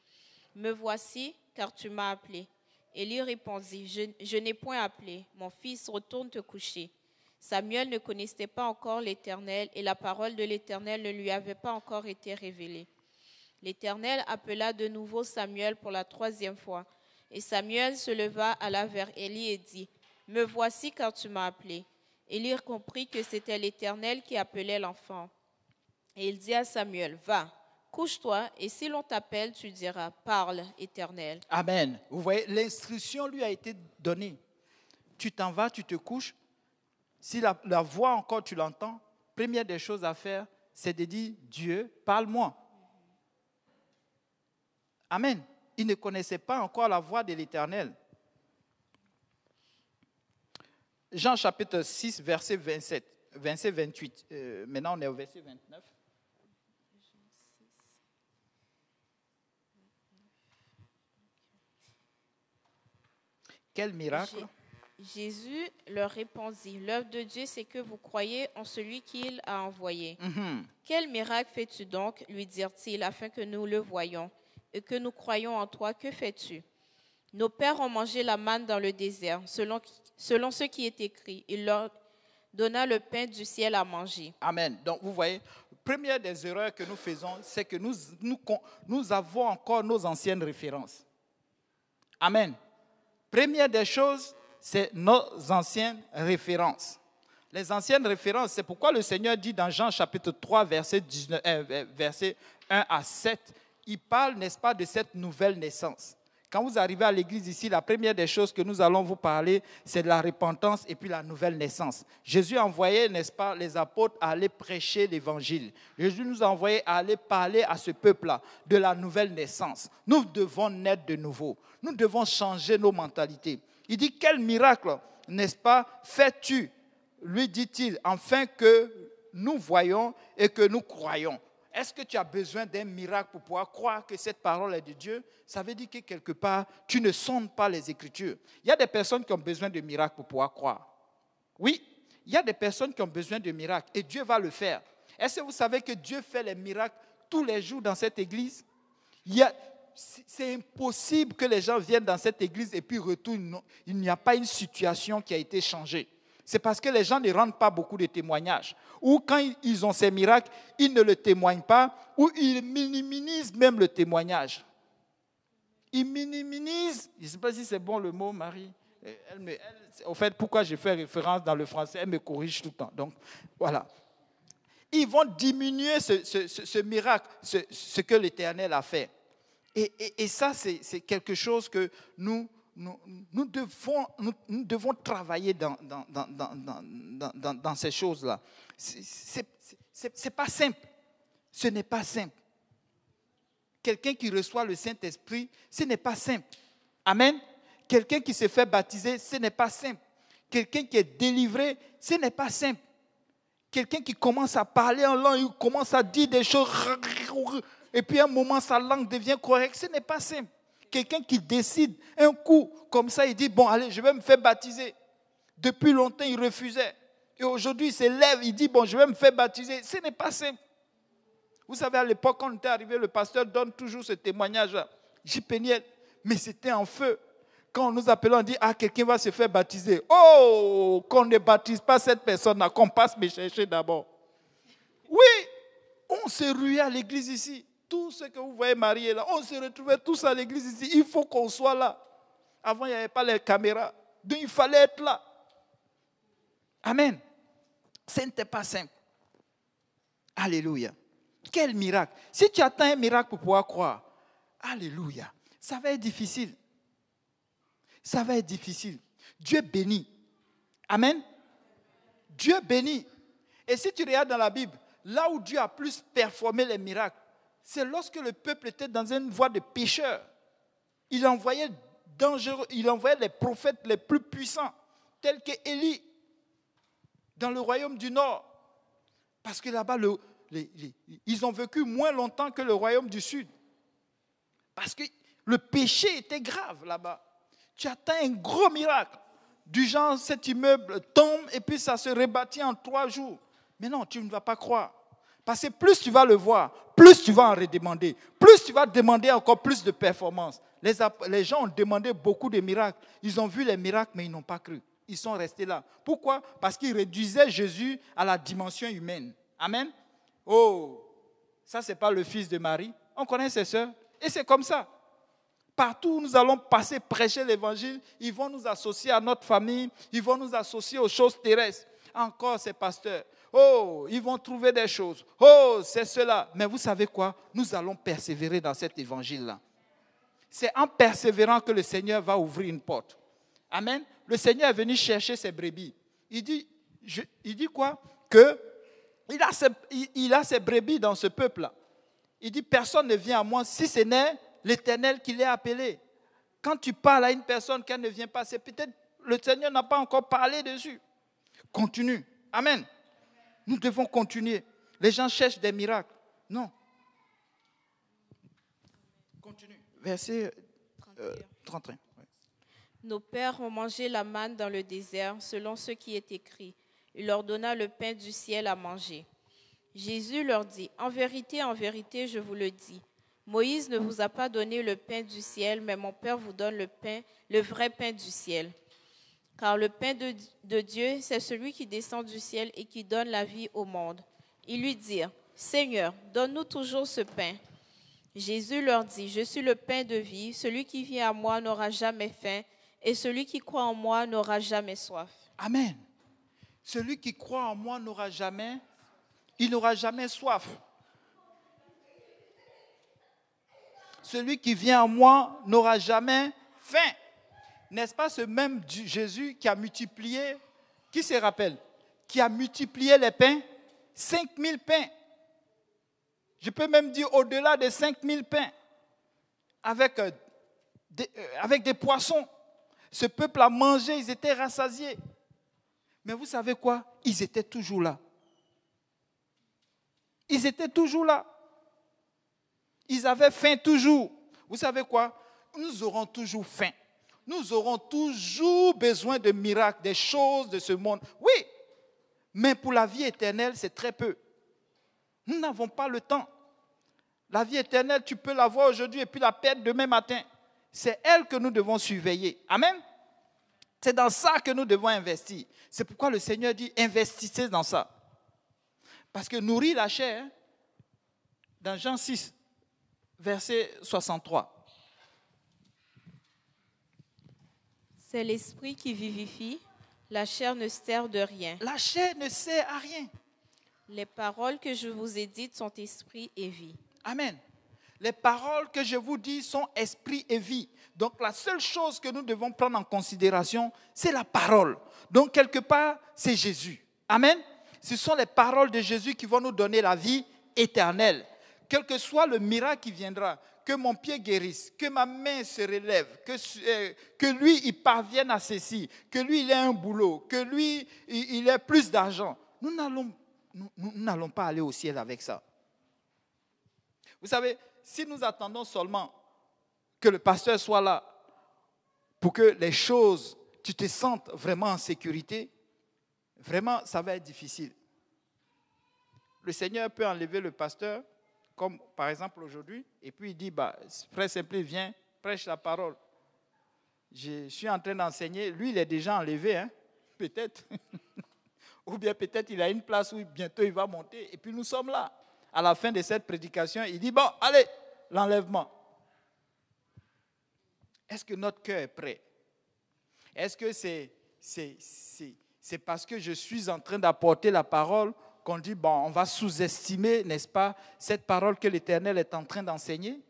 [SPEAKER 2] Me voici, car tu m'as appelé. Élie répondit, Je, je n'ai point appelé, mon fils, retourne te coucher. Samuel ne connaissait pas encore l'Éternel, et la parole de l'Éternel ne lui avait pas encore été révélée. L'Éternel appela de nouveau Samuel pour la troisième fois. Et Samuel se leva, alla vers Élie et dit, Me voici car tu m'as appelé. Élie comprit que c'était l'Éternel qui appelait l'enfant. Et il dit à Samuel, va, couche-toi, et si l'on t'appelle, tu diras, parle, Éternel.
[SPEAKER 1] Amen. Vous voyez, l'instruction lui a été donnée. Tu t'en vas, tu te couches. Si la, la voix encore, tu l'entends, première des choses à faire, c'est de dire, Dieu, parle-moi. Amen. Il ne connaissait pas encore la voix de l'Éternel. Jean chapitre 6, verset 27, verset 28. Euh, maintenant, on est au verset 29. Quel miracle.
[SPEAKER 2] Jésus leur répondit, l'œuvre de Dieu, c'est que vous croyez en celui qu'il a envoyé.
[SPEAKER 1] Mhm.
[SPEAKER 2] Quel miracle fais-tu donc, lui dirent-ils, afin que nous le voyions et que nous croyons en toi, que fais-tu? Nos pères ont mangé la manne dans le désert, selon, selon ce qui est écrit. Il leur donna le pain du ciel à manger.
[SPEAKER 1] Amen. Donc, vous voyez, première des erreurs que nous faisons, c'est que nous, nous, avons encore nos anciennes références. Amen. Première des choses, c'est nos anciennes références. Les anciennes références, c'est pourquoi le Seigneur dit dans Jean chapitre 3, verset, 19, euh, verset 1 à 7, il parle, n'est-ce pas, de cette nouvelle naissance. Quand vous arrivez à l'église ici, la première des choses que nous allons vous parler, c'est de la repentance et puis la nouvelle naissance. Jésus a envoyé, n'est-ce pas, les apôtres à aller prêcher l'évangile. Jésus nous a à aller parler à ce peuple-là de la nouvelle naissance. Nous devons naître de nouveau. Nous devons changer nos mentalités. Il dit, quel miracle, n'est-ce pas, fais-tu, lui dit-il, afin que nous voyons et que nous croyons. Est-ce que tu as besoin d'un miracle pour pouvoir croire que cette parole est de Dieu? Ça veut dire que quelque part, tu ne sondes pas les Écritures. Il y a des personnes qui ont besoin de miracles pour pouvoir croire. Oui, il y a des personnes qui ont besoin de miracles et Dieu va le faire. Est-ce que vous savez que Dieu fait les miracles tous les jours dans cette église? C'est impossible que les gens viennent dans cette église et puis retournent. Il n'y a pas une situation qui a été changée c'est parce que les gens ne rendent pas beaucoup de témoignages. Ou quand ils ont ces miracles, ils ne le témoignent pas, ou ils minimisent même le témoignage. Ils minimisent, je ne sais pas si c'est bon le mot, Marie. Elle au fait, pourquoi je fais référence dans le français, elle me corrige tout le temps. Donc, voilà. Ils vont diminuer ce, miracle, ce, que l'Éternel a fait. Et ça, c'est quelque chose que nous, nous, devons, travailler dans, dans, dans, ces choses-là. Ce n'est pas simple. Ce n'est pas simple. Quelqu'un qui reçoit le Saint-Esprit, ce n'est pas simple. Amen. Quelqu'un qui se fait baptiser, ce n'est pas simple. Quelqu'un qui est délivré, ce n'est pas simple. Quelqu'un qui commence à parler en langue, commence à dire des choses, et puis à un moment sa langue devient correcte, ce n'est pas simple quelqu'un qui décide un coup comme ça, il dit, bon, allez, je vais me faire baptiser. Depuis longtemps, il refusait. Et aujourd'hui, il s'élève, il dit, bon, je vais me faire baptiser. Ce n'est pas simple. Vous savez, à l'époque, quand on était arrivé, le pasteur donne toujours ce témoignage-là. J'y peignais, mais c'était en feu. Quand nous appelons, on dit, ah, quelqu'un va se faire baptiser. Oh, qu'on ne baptise pas cette personne-là, qu'on passe me chercher d'abord. Oui, on s'est rué à l'église ici tout ce que vous voyez marié là, on se retrouvait tous à l'église ici. Il faut qu'on soit là. Avant, il n'y avait pas les caméras. Donc, il fallait être là. Amen. Ce n'était pas simple. Alléluia. Quel miracle. Si tu attends un miracle pour pouvoir croire, Alléluia. Ça va être difficile. Ça va être difficile. Dieu bénit. Amen. Dieu bénit. Et si tu regardes dans la Bible, là où Dieu a plus performé les miracles, c'est lorsque le peuple était dans une voie de pécheur. Il envoyait dangereux, les prophètes les plus puissants, tels que Élie, dans le royaume du Nord. Parce que là-bas, ils ont vécu moins longtemps que le royaume du Sud. Parce que le péché était grave là-bas. Tu attends un gros miracle. Du genre, cet immeuble tombe et puis ça se rebâtit en trois jours. Mais non, tu ne vas pas croire. Parce que plus tu vas le voir, plus tu vas en redemander. Plus tu vas demander encore plus de performance. Les, gens ont demandé beaucoup de miracles. Ils ont vu les miracles, mais ils n'ont pas cru. Ils sont restés là. Pourquoi? Parce qu'ils réduisaient Jésus à la dimension humaine. Amen? Oh, ça, ce n'est pas le fils de Marie. On connaît ses soeurs. Et c'est comme ça. Partout où nous allons passer, prêcher l'évangile, ils vont nous associer à notre famille, ils vont nous associer aux choses terrestres. encore ces pasteurs. Oh, ils vont trouver des choses. Oh, c'est cela. Mais vous savez quoi? Nous allons persévérer dans cet évangile-là. C'est en persévérant que le Seigneur va ouvrir une porte. Amen. Le Seigneur est venu chercher ses brebis. Il dit, quoi? Que il a, ses, il brebis dans ce peuple-là. Il dit, personne ne vient à moi si ce n'est l'Éternel qui l'ait appelé. Quand tu parles à une personne qu'elle ne vient pas, c'est peut-être le Seigneur n'a pas encore parlé dessus. Continue. Amen. Nous devons continuer. Les gens cherchent des miracles. Non. Continue. Verset 31. Euh,
[SPEAKER 2] Nos pères ont mangé la manne dans le désert, selon ce qui est écrit. Il leur donna le pain du ciel à manger. Jésus leur dit, En vérité, en vérité, je vous le dis, Moïse ne vous a pas donné le pain du ciel, mais mon Père vous donne le pain, le vrai pain du ciel. Car le pain de, Dieu, c'est celui qui descend du ciel et qui donne la vie au monde. Ils lui dirent, Seigneur, donne-nous toujours ce pain. Jésus leur dit, Je suis le pain de vie, celui qui vient à moi n'aura jamais faim, et celui qui croit en moi n'aura jamais soif.
[SPEAKER 1] Amen. Celui qui croit en moi n'aura jamais, il n'aura jamais soif. celui qui vient à moi n'aura jamais faim. N'est-ce pas ce même Jésus qui a multiplié, qui se rappelle, qui a multiplié les pains? 5000 pains. Je peux même dire au-delà de 5000 pains avec, euh, des, euh, avec des poissons. Ce peuple a mangé, ils étaient rassasiés. Mais vous savez quoi? Ils étaient toujours là. Ils étaient toujours là. Ils avaient faim toujours. Vous savez quoi? Nous aurons toujours faim. Nous aurons toujours besoin de miracles, des choses de ce monde. Oui, mais pour la vie éternelle, c'est très peu. Nous n'avons pas le temps. La vie éternelle, tu peux l'avoir aujourd'hui et puis la perdre demain matin. C'est elle que nous devons surveiller. Amen. C'est dans ça que nous devons investir. C'est pourquoi le Seigneur dit investissez dans ça. Parce que nourrir la chair, dans Jean 6, verset 63.
[SPEAKER 2] C'est l'esprit qui vivifie, la chair ne sert de rien.
[SPEAKER 1] La chair ne sert à rien.
[SPEAKER 2] Les paroles que je vous ai dites sont esprit et vie.
[SPEAKER 1] Amen. Les paroles que je vous dis sont esprit et vie. Donc la seule chose que nous devons prendre en considération, c'est la parole. Donc quelque part, c'est Jésus. Amen. Ce sont les paroles de Jésus qui vont nous donner la vie éternelle quel que soit le miracle qui viendra, que mon pied guérisse, que ma main se relève, que, euh, que lui, il parvienne à ceci, que lui, il ait un boulot, que lui, il, ait plus d'argent. Nous n'allons, nous n'allons pas aller au ciel avec ça. Vous savez, si nous attendons seulement que le pasteur soit là pour que les choses, tu te sentes vraiment en sécurité, vraiment, ça va être difficile. Le Seigneur peut enlever le pasteur comme par exemple aujourd'hui, et puis il dit, bah, Frère Simplé, viens, prêche la parole. Je suis en train d'enseigner, lui il est déjà enlevé, hein, peut-être. Ou bien peut-être il a une place où bientôt il va monter, et puis nous sommes là. À la fin de cette prédication, il dit, bon, allez, l'enlèvement. Est-ce que notre cœur est prêt? Est-ce que c'est parce que je suis en train d'apporter la parole qu'on dit, bon, on va sous-estimer, n'est-ce pas, cette parole que l'Éternel est en train d'enseigner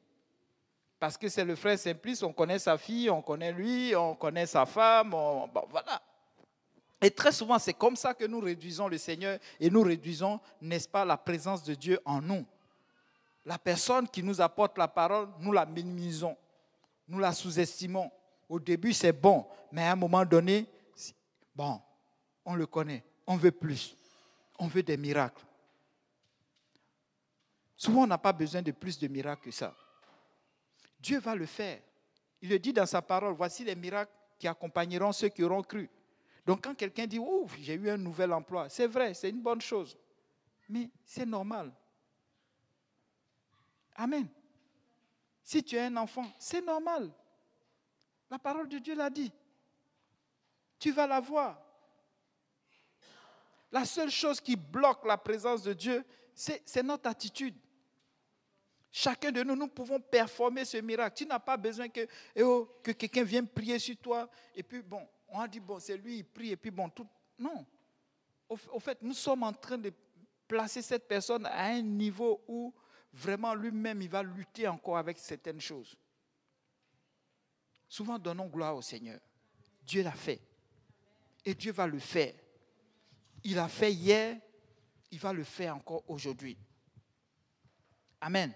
[SPEAKER 1] Parce que c'est le frère Simplice, on connaît sa fille, on connaît lui, on connaît sa femme, bon, voilà. Et très souvent, c'est comme ça que nous réduisons le Seigneur et nous réduisons, n'est-ce pas, la présence de Dieu en nous. La personne qui nous apporte la parole, nous la minimisons, nous la sous-estimons. Au début, c'est bon, mais à un moment donné, bon, on le connaît, on veut plus on veut des miracles. Souvent, on n'a pas besoin de plus de miracles que ça. Dieu va le faire. Il le dit dans sa parole, voici les miracles qui accompagneront ceux qui auront cru. Donc quand quelqu'un dit, ouf, j'ai eu un nouvel emploi, c'est vrai, c'est une bonne chose. Mais c'est normal. Amen. Si tu es un enfant, c'est normal. La parole de Dieu l'a dit. Tu vas la voir. La seule chose qui bloque la présence de Dieu, c'est notre attitude. Chacun de nous, nous pouvons performer ce miracle. Tu n'as pas besoin que, eh oh, que quelqu'un vienne prier sur toi. Et puis, bon, on a dit, bon, c'est lui, il prie, et puis, bon, tout. Non. au fait, nous sommes en train de placer cette personne à un niveau où vraiment lui-même, il va lutter encore avec certaines choses. Souvent, donnons gloire au Seigneur. Dieu l'a fait. Et Dieu va le faire. Il a fait hier, il va le faire encore aujourd'hui. Amen.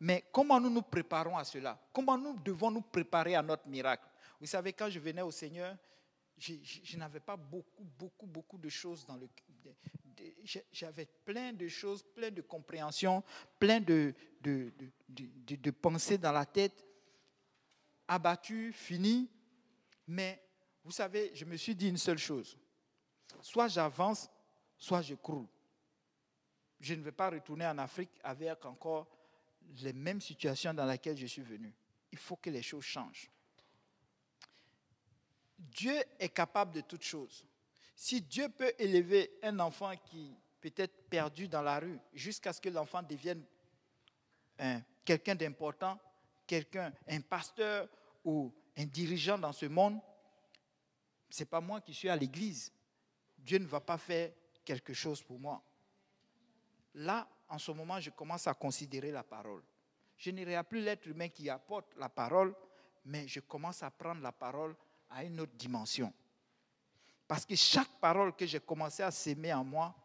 [SPEAKER 1] Mais comment nous nous préparons à cela? Comment nous devons nous préparer à notre miracle? Vous savez, quand je venais au Seigneur, je, n'avais pas beaucoup, beaucoup, beaucoup de choses dans le j'avais plein de choses, plein de compréhension, plein de, de, de, de, pensées dans la tête, abattu, fini. Mais vous savez, je me suis dit une seule chose. Soit j'avance, soit je croule. Je ne vais pas retourner en Afrique avec encore les mêmes situations dans lesquelles je suis venu. Il faut que les choses changent. Dieu est capable de toutes choses. Si Dieu peut élever un enfant qui peut être perdu dans la rue jusqu'à ce que l'enfant devienne quelqu'un d'important, quelqu'un, un pasteur ou un dirigeant dans ce monde, ce n'est pas moi qui suis à l'église. Dieu ne va pas faire quelque chose pour moi. Là, en ce moment, je commence à considérer la parole. Je n'irai plus l'être humain qui apporte la parole, mais je commence à prendre la parole à une autre dimension. Parce que chaque parole que j'ai commencé à s'aimer en moi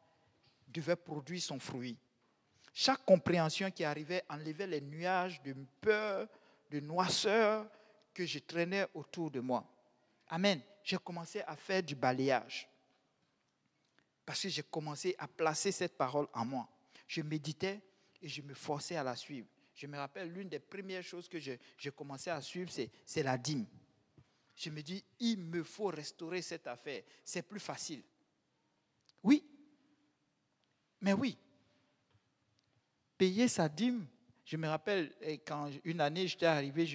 [SPEAKER 1] devait produire son fruit. Chaque compréhension qui arrivait enlevait les nuages de peur, de noisseur que je traînais autour de moi. Amen. J'ai commencé à faire du balayage. Parce que j'ai commencé à placer cette parole en moi. Je méditais et je me forçais à la suivre. Je me rappelle, l'une des premières choses que j'ai commencé à suivre, c'est la dîme. Je me dis, il me faut restaurer cette affaire. C'est plus facile. Oui. Mais oui. Payer sa dîme. Je me rappelle, quand une année j'étais arrivé,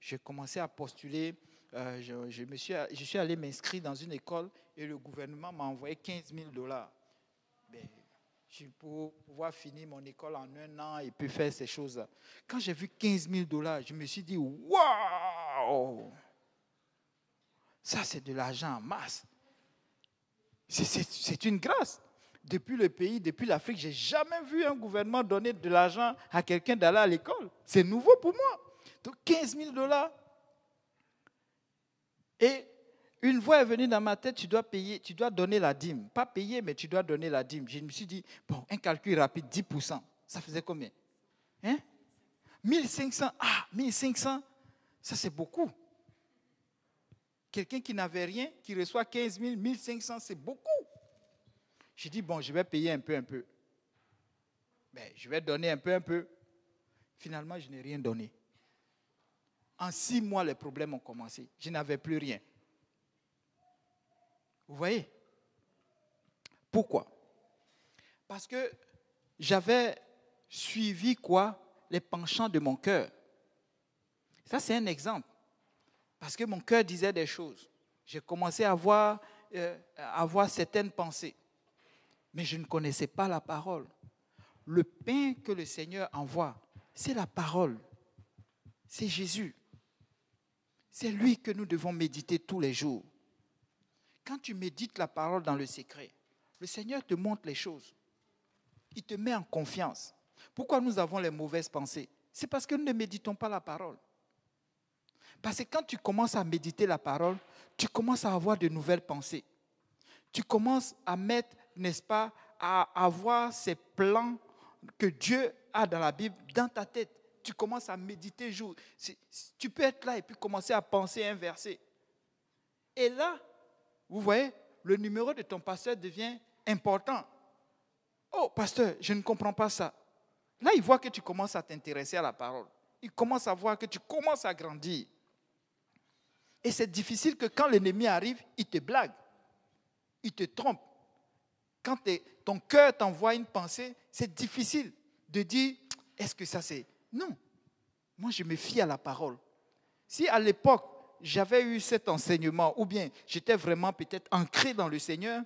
[SPEAKER 1] j'ai commencé à postuler. Euh, je, me suis, je suis allé m'inscrire dans une école et le gouvernement m'a envoyé 15 000 dollars. Ben, pour pouvoir finir mon école en un an et puis faire ces choses. Quand j'ai vu 15 000 dollars, je me suis dit, waouh! Ça, c'est de l'argent en masse. C'est une grâce. Depuis le pays, depuis l'Afrique, je n'ai jamais vu un gouvernement donner de l'argent à quelqu'un d'aller à l'école. C'est nouveau pour moi. Donc 15 000 dollars. Et une voix est venue dans ma tête, tu dois payer, tu dois donner la dîme. Pas payer, mais tu dois donner la dîme. Je me suis dit, bon, un calcul rapide, 10%. Ça faisait combien? Hein? 1500. Ah, 1500, ça c'est beaucoup. Quelqu'un qui n'avait rien, qui reçoit 15 000, 1500, c'est beaucoup. J'ai dit, bon, je vais payer un peu, un peu. Ben, je vais donner un peu, un peu. Finalement, je n'ai rien donné. En six mois, les problèmes ont commencé. Je n'avais plus rien. Vous voyez? Pourquoi? Parce que j'avais suivi quoi? Les penchants de mon cœur. Ça, c'est un exemple. Parce que mon cœur disait des choses. J'ai commencé à avoir, euh, à avoir certaines pensées. Mais je ne connaissais pas la parole. Le pain que le Seigneur envoie, c'est la parole. C'est Jésus. C'est lui que nous devons méditer tous les jours. Quand tu médites la parole dans le secret, le Seigneur te montre les choses. Il te met en confiance. Pourquoi nous avons les mauvaises pensées? C'est parce que nous ne méditons pas la parole. Parce que quand tu commences à méditer la parole, tu commences à avoir de nouvelles pensées. Tu commences à mettre, n'est-ce pas, à avoir ces plans que Dieu a dans la Bible dans ta tête. Tu commences à méditer jour. Tu peux être là et puis commencer à penser un verset. Et là, vous voyez, le numéro de ton pasteur devient important. Oh, pasteur, je ne comprends pas ça. Là, il voit que tu commences à t'intéresser à la parole. Il commence à voir que tu commences à grandir. Et c'est difficile que quand l'ennemi arrive, il te blague, il te trompe. Quand ton cœur t'envoie une pensée, c'est difficile de dire, est-ce que ça c'est... Non, moi je me fie à la parole. Si à l'époque, j'avais eu cet enseignement, ou bien j'étais vraiment peut-être ancré dans le Seigneur,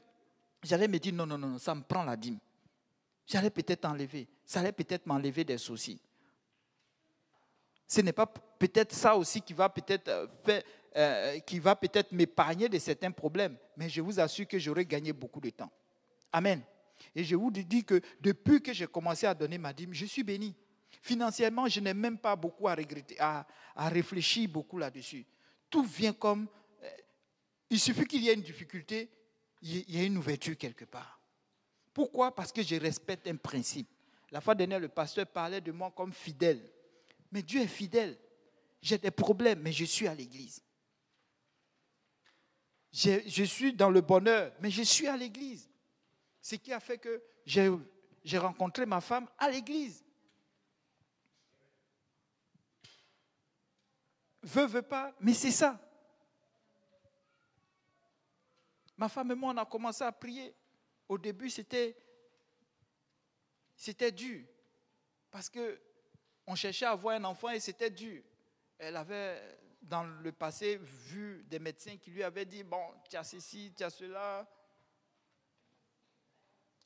[SPEAKER 1] j'allais me dire, non, non, non, ça me prend la dîme. J'allais peut-être enlever, ça allait peut-être m'enlever des soucis. Ce n'est pas peut-être ça aussi qui va peut-être euh, faire, euh, qui va peut-être m'épargner de certains problèmes, mais je vous assure que j'aurais gagné beaucoup de temps. Amen. Et je vous dis que depuis que j'ai commencé à donner ma dîme, je suis béni. Financièrement, je n'ai même pas beaucoup à regretter, à, réfléchir beaucoup là-dessus. Tout vient comme... Euh, il suffit qu'il y ait une difficulté, il y a une ouverture quelque part. Pourquoi? Parce que je respecte un principe. La fois dernière, le pasteur parlait de moi comme fidèle. Mais Dieu est fidèle. J'ai des problèmes, mais je suis à l'église. Je, suis dans le bonheur, mais je suis à l'église. Ce qui a fait que j'ai rencontré ma femme à l'église. Veux, veux pas, mais c'est ça. Ma femme et moi, on a commencé à prier. Au début, c'était, c'était dur. Parce que on cherchait à avoir un enfant et c'était dur. Elle avait, dans le passé, vu des médecins qui lui avaient dit, bon, tu as ceci, tu as cela.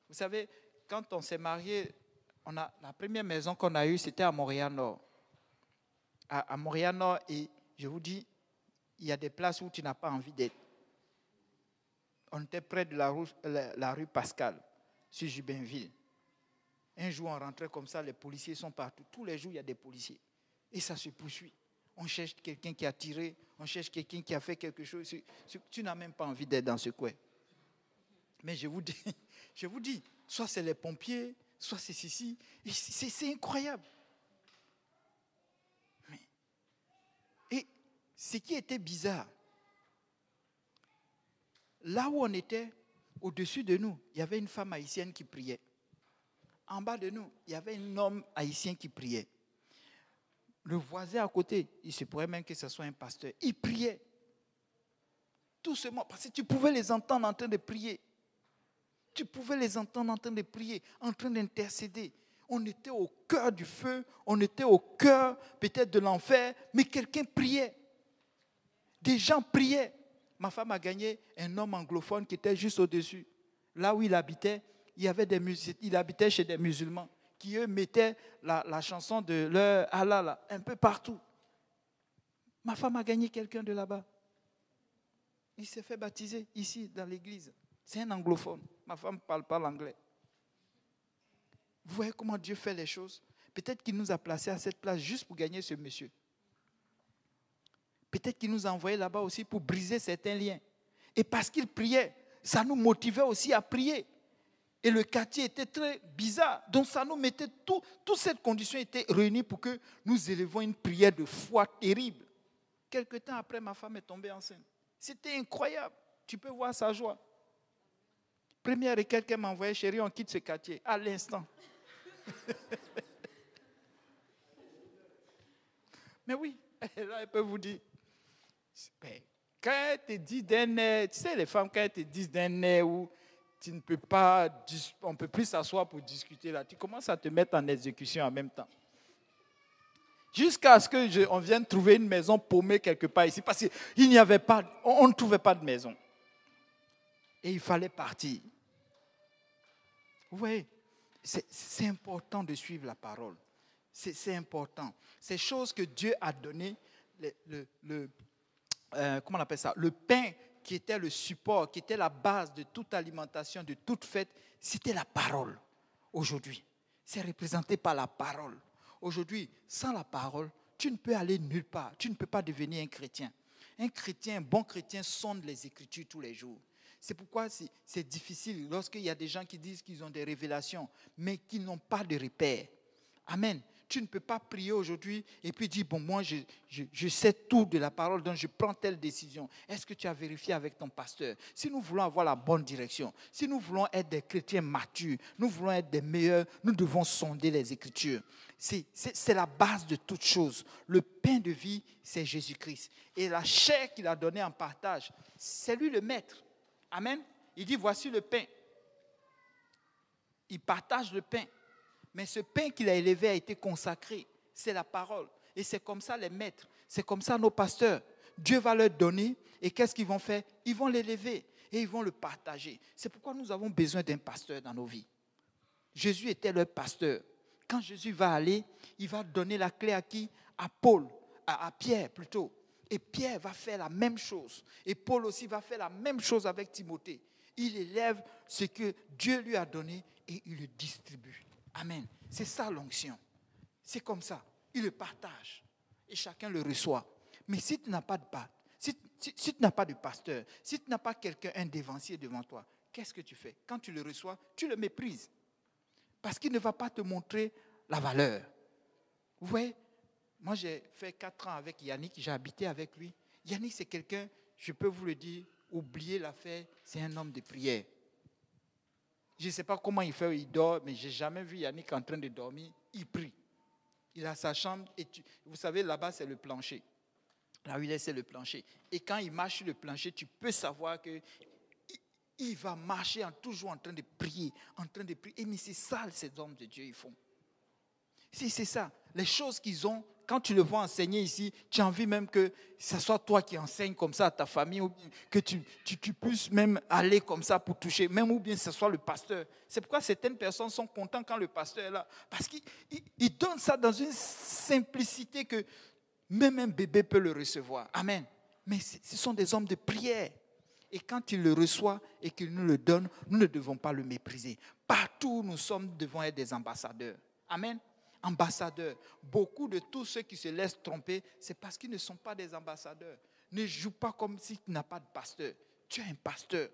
[SPEAKER 1] Vous savez, quand on s'est marié, on a, la première maison qu'on a eue, c'était à Montréal-Nord. À, Montréal-Nord, et je vous dis, il y a des places où tu n'as pas envie d'être. On était près de la rue, la, Pascal, sur Jubinville. Un jour, on rentrait comme ça, les policiers sont partout. Tous les jours, il y a des policiers. Et ça se poursuit. On cherche quelqu'un qui a tiré, on cherche quelqu'un qui a fait quelque chose. Tu n'as même pas envie d'être dans ce coin. Mais je vous dis, je vous dis, soit c'est les pompiers, soit c'est ceci. C'est incroyable. et ce qui était bizarre, là où on était, au-dessus de nous, il y avait une femme haïtienne qui priait. En bas de nous, il y avait un homme haïtien qui priait. Le voisin à côté, il se pourrait même que ce soit un pasteur, il priait. Tout ce monde, parce que tu pouvais les entendre en train de prier. Tu pouvais les entendre en train de prier, en train d'intercéder. On était au cœur du feu, on était au cœur peut-être de l'enfer, mais quelqu'un priait. Des gens priaient. Ma femme a gagné un homme anglophone qui était juste au-dessus. Là où il habitait, il, habitait chez des musulmans qui, eux, mettaient la, chanson de leur Allah un peu partout. Ma femme a gagné quelqu'un de là-bas. Il s'est fait baptiser ici, dans l'église. C'est un anglophone. Ma femme ne parle pas l'anglais. Vous voyez comment Dieu fait les choses? Peut-être qu'il nous a placés à cette place juste pour gagner ce monsieur. Peut-être qu'il nous a envoyés là-bas aussi pour briser certains liens. Et parce qu'il priait, ça nous motivait aussi à prier. Et le quartier était très bizarre. Donc ça nous mettait tout, toute cette condition était réunie pour que nous élevons une prière de foi terrible. Quelque temps après, ma femme est tombée enceinte. C'était incroyable. Tu peux voir sa joie. Première et quelqu'un m'a envoyé, chérie, on quitte ce quartier à l'instant. Mais oui, là, elle peut vous dire. Quand elle te dit d'un tu sais, les femmes, quand elles te disent d'un air où tu ne peux pas, on ne peut plus s'asseoir pour discuter là, tu commences à te mettre en exécution en même temps. Jusqu'à ce qu'on vienne trouver une maison paumée quelque part ici, parce qu'il n'y avait pas, on ne trouvait pas de maison. Et il fallait partir. Vous voyez, c'est important de suivre la parole. C'est important. Ces choses que Dieu a données, le, euh, comment on appelle ça, le pain qui était le support, qui était la base de toute alimentation, de toute fête, c'était la parole. Aujourd'hui, c'est représenté par la parole. Aujourd'hui, sans la parole, tu ne peux aller nulle part. Tu ne peux pas devenir un chrétien. Un chrétien, un bon chrétien, sonde les Écritures tous les jours. C'est pourquoi c'est difficile lorsqu'il y a des gens qui disent qu'ils ont des révélations, mais qui n'ont pas de repères. Amen. Tu ne peux pas prier aujourd'hui et puis dire, bon, moi, je, je, sais tout de la parole, donc je prends telle décision. Est-ce que tu as vérifié avec ton pasteur? Si nous voulons avoir la bonne direction, si nous voulons être des chrétiens matures, nous voulons être des meilleurs, nous devons sonder les Écritures. C'est la base de toute chose. Le pain de vie, c'est Jésus-Christ. Et la chair qu'il a donnée en partage, c'est lui le maître. Amen. Il dit, voici le pain. Il partage le pain. Mais ce pain qu'il a élevé a été consacré. C'est la parole. Et c'est comme ça les maîtres. C'est comme ça nos pasteurs. Dieu va leur donner. Et qu'est-ce qu'ils vont faire? Ils vont l'élever et ils vont le partager. C'est pourquoi nous avons besoin d'un pasteur dans nos vies. Jésus était leur pasteur. Quand Jésus va aller, il va donner la clé à qui? À Paul, à Pierre plutôt. Et Pierre va faire la même chose. Et Paul aussi va faire la même chose avec Timothée. Il élève ce que Dieu lui a donné et il le distribue. Amen. C'est ça l'onction. C'est comme ça. Il le partage et chacun le reçoit. Mais si tu n'as pas de si, tu n'as pas de pasteur, si tu n'as pas quelqu'un, un dévancier devant toi, qu'est-ce que tu fais? Quand tu le reçois, tu le méprises. Parce qu'il ne va pas te montrer la valeur. Vous voyez, moi j'ai fait quatre ans avec Yannick, j'ai habité avec lui. Yannick, c'est quelqu'un, je peux vous le dire, oubliez l'affaire, c'est un homme de prière. Je ne sais pas comment il fait, il dort, mais je n'ai jamais vu Yannick en train de dormir. Il prie. Il a sa chambre, et vous savez, là-bas, c'est le plancher. Là où il est, c'est le plancher. Et quand il marche sur le plancher, tu peux savoir que il va marcher en toujours en train de prier, en train de prier. Et mais c'est ça, ces hommes de Dieu, ils font. Si c'est ça, les choses qu'ils ont, quand tu le vois enseigner ici, tu as envie même que ce soit toi qui enseignes comme ça à ta famille, ou que tu, tu, puisses même aller comme ça pour toucher, même ou bien ce soit le pasteur. C'est pourquoi certaines personnes sont contentes quand le pasteur est là. Parce qu'il donne ça dans une simplicité que même un bébé peut le recevoir. Amen. Mais ce sont des hommes de prière. Et quand il le reçoit et qu'il nous le donne, nous ne devons pas le mépriser. Partout où nous sommes, nous devons être des ambassadeurs. Amen ambassadeurs. Beaucoup de tous ceux qui se laissent tromper, c'est parce qu'ils ne sont pas des ambassadeurs. Ne joue pas comme si tu n'as pas de pasteur. Tu es un pasteur.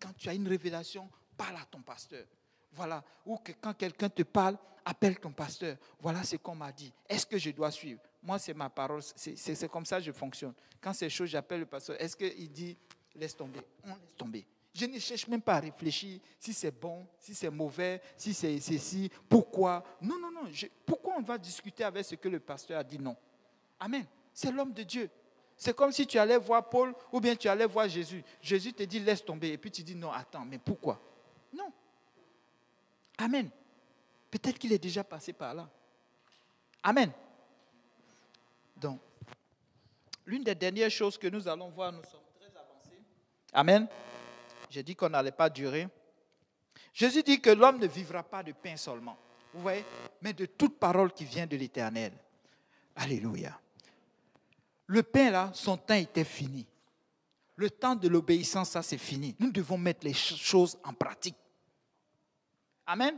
[SPEAKER 1] Quand tu as une révélation, parle à ton pasteur. Voilà. Ou que quand quelqu'un te parle, appelle ton pasteur. Voilà ce qu'on m'a dit. Est-ce que je dois suivre? Moi, c'est ma parole. C'est comme ça que je fonctionne. Quand c'est chaud, j'appelle le pasteur. Est-ce qu'il dit, laisse tomber? On laisse tomber. Je ne cherche même pas à réfléchir si c'est bon, si c'est mauvais, si c'est ceci, pourquoi. Non, non, non. pourquoi on va discuter avec ce que le pasteur a dit? Non Amen. C'est l'homme de Dieu. C'est comme si tu allais voir Paul ou bien tu allais voir Jésus. Jésus te dit laisse tomber et puis tu dis non, attends, mais pourquoi? Non. Amen. Peut-être qu'il est déjà passé par là. Amen. Donc, l'une des dernières choses que nous allons voir, nous sommes très avancés. Amen. J'ai dit qu'on n'allait pas durer. Jésus dit que l'homme ne vivra pas de pain seulement, vous voyez, mais de toute parole qui vient de l'Éternel. Alléluia. Le pain, là, son temps était fini. Le temps de l'obéissance, ça, c'est fini. Nous devons mettre les choses en pratique. Amen?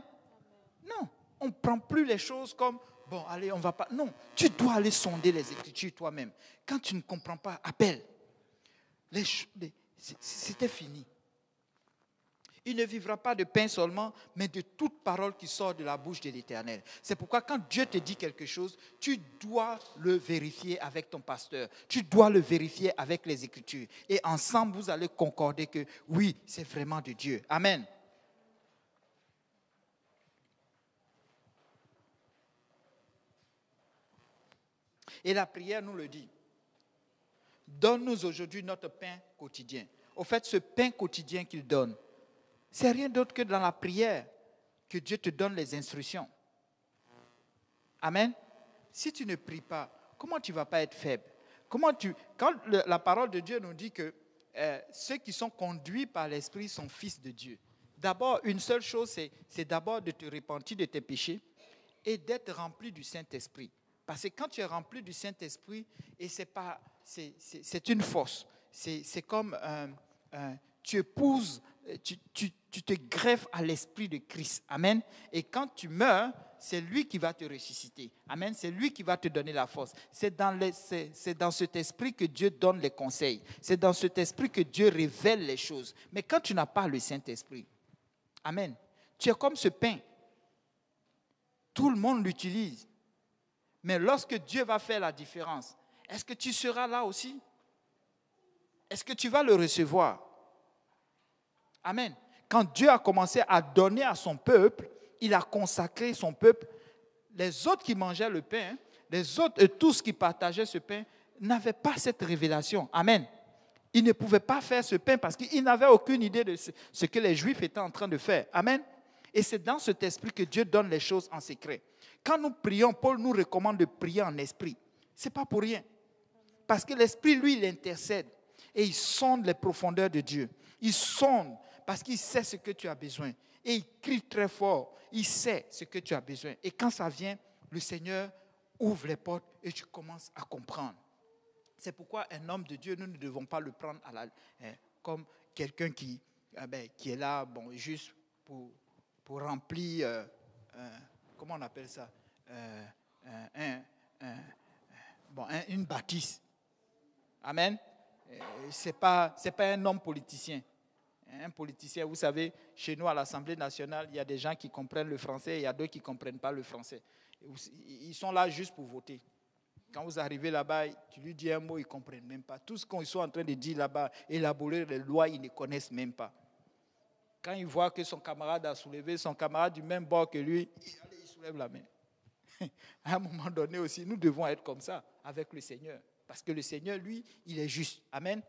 [SPEAKER 1] Non, on ne prend plus les choses comme, bon, allez, on va pas. Non, tu dois aller sonder les Écritures toi-même. Quand tu ne comprends pas, appelle. C'était fini. Il ne vivra pas de pain seulement, mais de toute parole qui sort de la bouche de l'Éternel. C'est pourquoi quand Dieu te dit quelque chose, tu dois le vérifier avec ton pasteur. Tu dois le vérifier avec les Écritures. Et ensemble, vous allez concorder que oui, c'est vraiment de Dieu. Amen. Et la prière nous le dit. Donne-nous aujourd'hui notre pain quotidien. Au fait, ce pain quotidien qu'il donne, c'est rien d'autre que dans la prière que Dieu te donne les instructions. Amen. Si tu ne pries pas, comment tu ne vas pas être faible? Comment tu, Quand la parole de Dieu nous dit que euh, ceux qui sont conduits par l'Esprit sont fils de Dieu, d'abord, une seule chose, c'est d'abord de te repentir de tes péchés et d'être rempli du Saint-Esprit. Parce que quand tu es rempli du Saint-Esprit, et c'est pas, c'est une force. C'est comme tu épouses tu, te greffes à l'esprit de Christ. Amen. Et quand tu meurs, c'est lui qui va te ressusciter. Amen. C'est lui qui va te donner la force. C'est dans, dans cet esprit que Dieu donne les conseils. C'est dans cet esprit que Dieu révèle les choses. Mais quand tu n'as pas le Saint-Esprit, Amen, tu es comme ce pain. Tout le monde l'utilise. Mais lorsque Dieu va faire la différence, est-ce que tu seras là aussi? Est-ce que tu vas le recevoir? Amen. Quand Dieu a commencé à donner à son peuple, il a consacré son peuple. Les autres qui mangeaient le pain, les autres et tous qui partageaient ce pain, n'avaient pas cette révélation. Amen. Ils ne pouvaient pas faire ce pain parce qu'ils n'avaient aucune idée de ce que les Juifs étaient en train de faire. Amen. Et c'est dans cet esprit que Dieu donne les choses en secret. Quand nous prions, Paul nous recommande de prier en esprit. Ce n'est pas pour rien. Parce que l'esprit, lui, il intercède et il sonde les profondeurs de Dieu. Il sonde parce qu'il sait ce que tu as besoin. Et il crie très fort. Il sait ce que tu as besoin. Et quand ça vient, le Seigneur ouvre les portes et tu commences à comprendre. C'est pourquoi un homme de Dieu, nous ne devons pas le prendre hein, comme quelqu'un qui, ah ben, qui est là, bon, juste pour, pour remplir, euh, euh, comment on appelle ça, euh, une bâtisse. Amen. Ce n'est pas, pas un homme politicien. Un politicien, vous savez, chez nous à l'Assemblée nationale, il y a des gens qui comprennent le français et il y a d'autres qui ne comprennent pas le français. Ils sont là juste pour voter. Quand vous arrivez là-bas, tu lui dis un mot, ils ne comprennent même pas. Tout ce qu'ils sont en train de dire là-bas, élaborer les lois, ils ne connaissent même pas. Quand ils voient que son camarade a soulevé, son camarade du même bord que lui, il soulève la main. À un moment donné aussi, nous devons être comme ça avec le Seigneur. Parce que le Seigneur, lui, il est juste. Amen.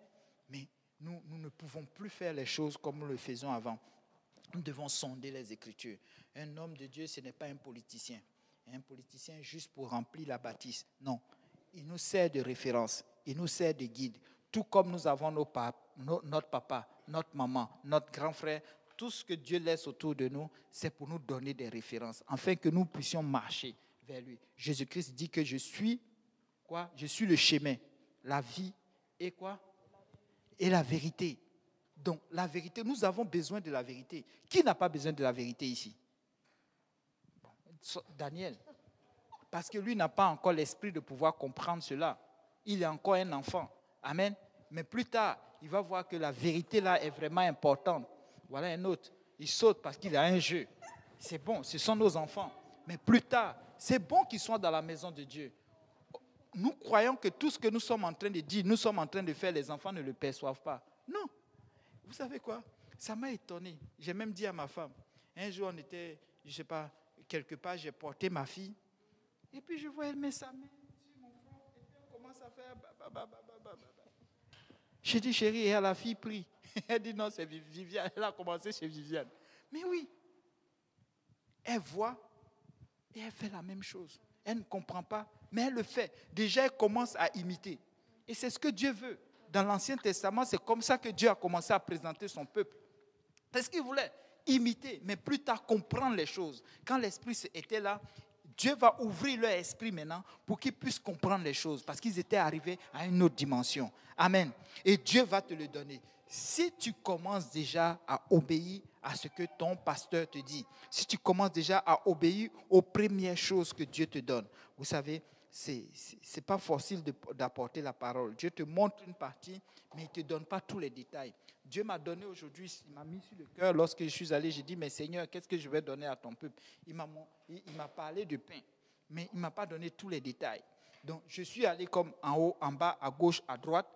[SPEAKER 1] Nous ne pouvons plus faire les choses comme nous le faisions avant. Nous devons sonder les Écritures. Un homme de Dieu, ce n'est pas un politicien un politicien juste pour remplir la bâtisse. Non, il nous sert de référence, il nous sert de guide. Tout comme nous avons nos notre papa, notre maman, notre grand frère, tout ce que Dieu laisse autour de nous, c'est pour nous donner des références, afin que nous puissions marcher vers lui. Jésus-Christ dit que je suis quoi? Je suis le chemin, la vie et quoi? Et la vérité. Donc la vérité, nous avons besoin de la vérité. Qui n'a pas besoin de la vérité ici? Daniel. Parce que lui n'a pas encore l'esprit de pouvoir comprendre cela. Il est encore un enfant. Amen. Mais plus tard, il va voir que la vérité là est vraiment importante. Voilà un autre. Il saute parce qu'il a un jeu. C'est bon, ce sont nos enfants. Mais plus tard, c'est bon qu'ils soient dans la maison de Dieu. Nous croyons que tout ce que nous sommes en train de dire, nous sommes en train de faire, les enfants ne le perçoivent pas. Non. Vous savez quoi? Ça m'a étonné. J'ai même dit à ma femme, un jour on était, je ne sais pas, quelque part, j'ai porté ma fille. Et puis je vois, elle met sa main sur mon front. Et puis elle commence à faire. J'ai dit, chérie, et la fille prie. Elle dit, non, c'est Viviane. Elle a commencé chez Viviane. Mais oui. Elle voit et elle fait la même chose. Elle ne comprend pas, mais elle le fait. Déjà, elle commence à imiter. Et c'est ce que Dieu veut. Dans l'Ancien Testament, c'est comme ça que Dieu a commencé à présenter son peuple. C'est ce qu'il voulait imiter, mais plus tard comprendre les choses. Quand l'Esprit était là, Dieu va ouvrir leur esprit maintenant pour qu'ils puissent comprendre les choses, parce qu'ils étaient arrivés à une autre dimension. Amen. Et Dieu va te le donner. Si tu commences déjà à obéir à ce que ton pasteur te dit, si tu commences déjà à obéir aux premières choses que Dieu te donne, vous savez, c'est n'est pas facile d'apporter la parole. Dieu te montre une partie, mais il ne te donne pas tous les détails. Dieu m'a donné aujourd'hui, il m'a mis sur le cœur, lorsque je suis allé, j'ai dit, mais Seigneur, qu'est-ce que je vais donner à ton peuple? Il m'a parlé de pain, mais il ne m'a pas donné tous les détails. Donc, je suis allé comme en haut, en bas, à gauche, à droite.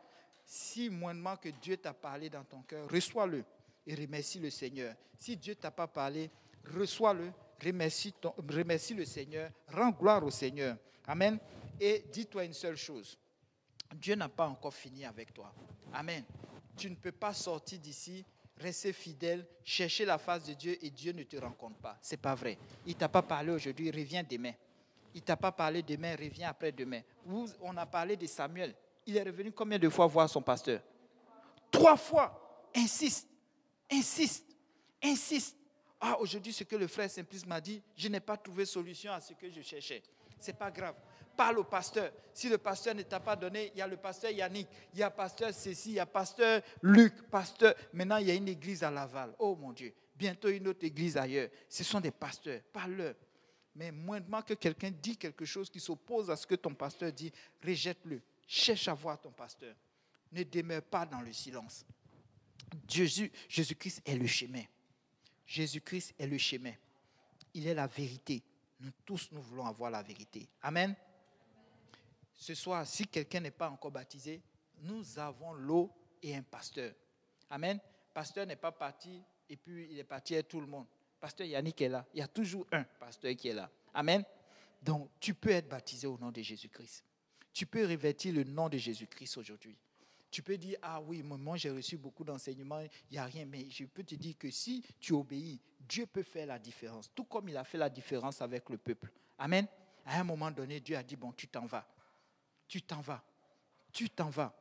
[SPEAKER 1] Si moindrement que Dieu t'a parlé dans ton cœur, reçois-le et remercie le Seigneur. Si Dieu t'a pas parlé, reçois-le, remercie, le Seigneur, rends gloire au Seigneur. Amen. Et dis-toi une seule chose. Dieu n'a pas encore fini avec toi. Amen tu ne peux pas sortir d'ici, rester fidèle, chercher la face de Dieu et Dieu ne te rencontre pas. Ce n'est pas vrai. Il t'a pas parlé aujourd'hui, reviens demain. Il t'a pas parlé demain, reviens après-demain. On a parlé de Samuel. Il est revenu combien de fois voir son pasteur? Trois fois. Insiste, insiste, insiste. Ah, aujourd'hui, ce que le frère Simplice m'a dit, je n'ai pas trouvé solution à ce que je cherchais. Ce n'est pas grave parle au pasteur. Si le pasteur ne t'a pas donné, il y a le pasteur Yannick, il y a pasteur Cécile, il y a pasteur Luc, pasteur. Maintenant, il y a une église à Laval. Oh mon Dieu, bientôt une autre église ailleurs. Ce sont des pasteurs, parle-leur. Mais moindrement que quelqu'un dit quelque chose qui s'oppose à ce que ton pasteur dit, rejette-le. Cherche à voir ton pasteur. Ne demeure pas dans le silence. Jésus, Jésus-Christ est le chemin. Jésus-Christ est le chemin. Il est la vérité. Nous tous, nous voulons avoir la vérité. Amen ce soir, si quelqu'un n'est pas encore baptisé, nous avons l'eau et un pasteur. Amen. Pasteur n'est pas parti et puis il est parti avec tout le monde. Pasteur Yannick est là. Il y a toujours un pasteur qui est là. Amen. Donc, tu peux être baptisé au nom de Jésus-Christ. Tu peux revêtir le nom de Jésus-Christ aujourd'hui. Tu peux dire, ah oui, moi j'ai reçu beaucoup d'enseignements, il n'y a rien, mais je peux te dire que si tu obéis, Dieu peut faire la différence, tout comme il a fait la différence avec le peuple. Amen. À un moment donné, Dieu a dit, bon, tu t'en vas tu t'en vas. Tu t'en vas.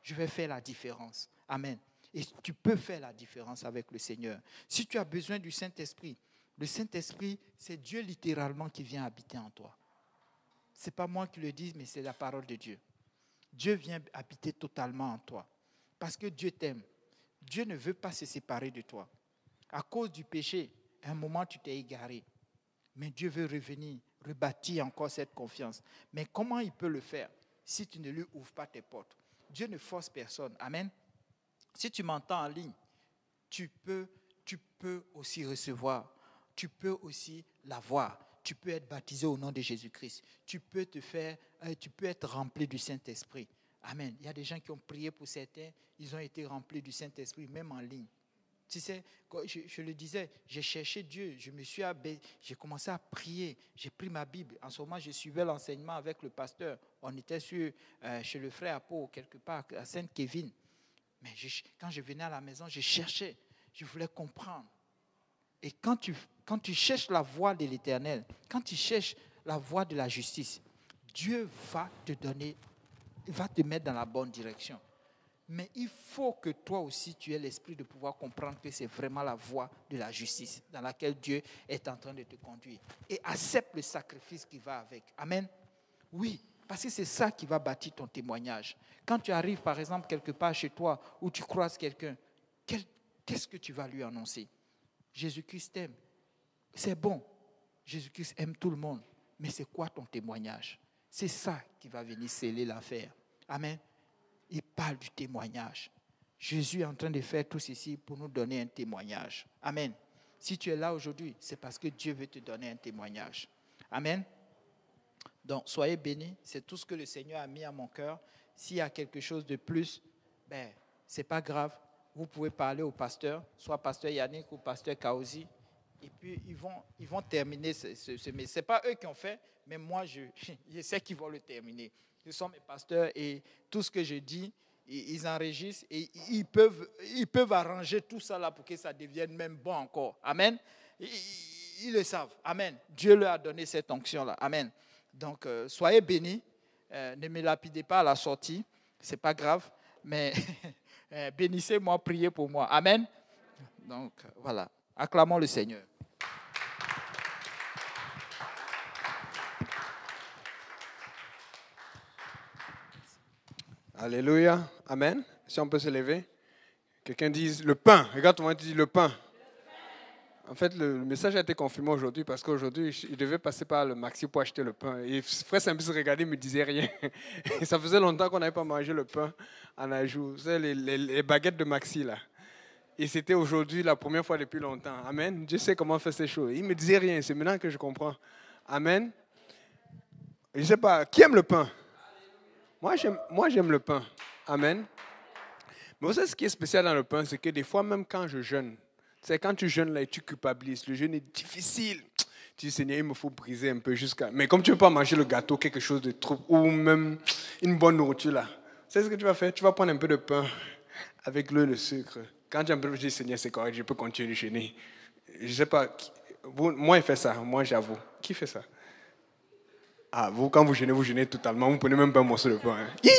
[SPEAKER 1] Je vais faire la différence. Amen. Et tu peux faire la différence avec le Seigneur. Si tu as besoin du Saint-Esprit, le Saint-Esprit, c'est Dieu littéralement qui vient habiter en toi. N'est pas moi qui le dis, mais c'est la parole de Dieu. Dieu vient habiter totalement en toi. Parce que Dieu t'aime. Dieu ne veut pas se séparer de toi. À cause du péché, à un moment, tu t'es égaré. Mais Dieu veut revenir, rebâtir encore cette confiance. Mais comment il peut le faire si tu ne lui ouvres pas tes portes? Dieu ne force personne. Amen. Si tu m'entends en ligne, tu peux, tu peux aussi recevoir. Tu peux aussi l'avoir. Tu peux être baptisé au nom de Jésus-Christ. Tu peux te faire, euh, tu peux être rempli du Saint-Esprit. Amen. Il y a des gens qui ont prié pour certains, ils ont été remplis du Saint-Esprit, même en ligne. Tu sais, je, le disais, j'ai cherché Dieu, je me suis j'ai commencé à prier, j'ai pris ma Bible. En ce moment, je suivais l'enseignement avec le pasteur. On était sur, euh, chez le frère Apo, quelque part, à Sainte-Kévin. Mais quand je venais à la maison, je cherchais, je voulais comprendre. Et quand tu, quand tu cherches la voie de l'éternel, quand tu cherches la voie de la justice, Dieu va te donner, va te mettre dans la bonne direction. Mais il faut que toi aussi, tu aies l'esprit de pouvoir comprendre que c'est vraiment la voie de la justice dans laquelle Dieu est en train de te conduire. Et accepte le sacrifice qui va avec. Amen. Oui, parce que c'est ça qui va bâtir ton témoignage. Quand tu arrives, par exemple, quelque part chez toi où tu croises quelqu'un, qu'est-ce que tu vas lui annoncer? Jésus-Christ t'aime. C'est bon. Jésus-Christ aime tout le monde. Mais c'est quoi ton témoignage? C'est ça qui va venir sceller l'affaire. Amen il parle du témoignage. Jésus est en train de faire tout ceci pour nous donner un témoignage. Amen. Si tu es là aujourd'hui, c'est parce que Dieu veut te donner un témoignage. Amen. Donc, soyez bénis. C'est tout ce que le Seigneur a mis à mon cœur. S'il y a quelque chose de plus, ben, ce n'est pas grave. Vous pouvez parler au pasteur, soit pasteur Yannick ou pasteur Kaozi. Et puis, ils vont, ils vont terminer ce, ce, ce Ce n'est pas eux qui ont fait, mais moi, je, sais qu'ils vont le terminer ce sont mes pasteurs et tout ce que je dis, ils enregistrent et ils peuvent, ils peuvent arranger tout ça là pour que ça devienne même bon encore. Amen. Ils, le savent. Amen. Dieu leur a donné cette onction-là. Amen. Donc, euh, soyez bénis. Euh, ne me lapidez pas à la sortie. Ce n'est pas grave. Mais bénissez-moi, priez pour moi. Amen. Donc, voilà. Acclamons le Seigneur.
[SPEAKER 3] Alléluia. Amen. Si on peut se lever. Quelqu'un dise le pain. Regarde moi, tu dis le pain. En fait, le message a été confirmé aujourd'hui parce qu'aujourd'hui, il devait passer par le Maxi pour acheter le pain. Et frère Saint-Bis regardait, il me disait rien. Et ça faisait longtemps qu'on n'avait pas mangé le pain en ajout. Vous savez, les, baguettes de Maxi, là. Et c'était aujourd'hui la première fois depuis longtemps. Amen. Dieu sait comment faire ces choses. Il me disait rien. C'est maintenant que je comprends. Amen. Je ne sais pas, qui aime le pain? Moi, j'aime le pain. Amen. Mais vous savez ce qui est spécial dans le pain, c'est que des fois, même quand je jeûne, c'est quand tu jeûnes là et tu culpabilises, le jeûne est difficile. Tu dis, Seigneur, il me faut briser un peu jusqu'à. Mais comme tu ne veux pas manger le gâteau, quelque chose de trop, ou même une bonne nourriture là, c'est ce que tu vas faire. Tu vas prendre un peu de pain avec l'eau et le sucre. Quand tu as un peu, je dis, Seigneur, c'est correct, je peux continuer de jeûner. Je ne sais pas, moi, il fait ça, moi, j'avoue. Qui fait ça? Ah, vous, quand vous jeûnez, vous jeûnez totalement. Vous ne prenez même pas un morceau de pain. Hein.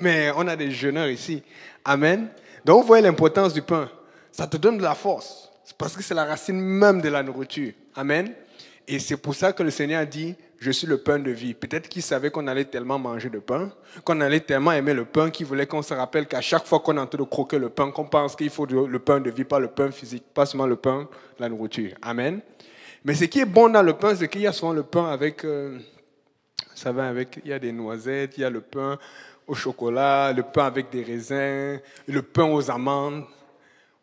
[SPEAKER 3] Mais on a des jeûneurs ici. Amen. Donc, vous voyez l'importance du pain. Ça te donne de la force. parce que c'est la racine même de la nourriture. Amen. Et c'est pour ça que le Seigneur dit, je suis le pain de vie. Peut-être qu'il savait qu'on allait tellement manger de pain, qu'on allait tellement aimer le pain, qu'il voulait qu'on se rappelle qu'à chaque fois qu'on est en train de croquer le pain, qu'on pense qu'il faut le pain de vie, pas le pain physique, pas seulement le pain, la nourriture. Amen. Mais ce qui est bon dans le pain, c'est qu'il y a souvent le pain avec... Euh, ça va avec, il y a des noisettes, il y a le pain au chocolat, le pain avec des raisins, le pain aux amandes.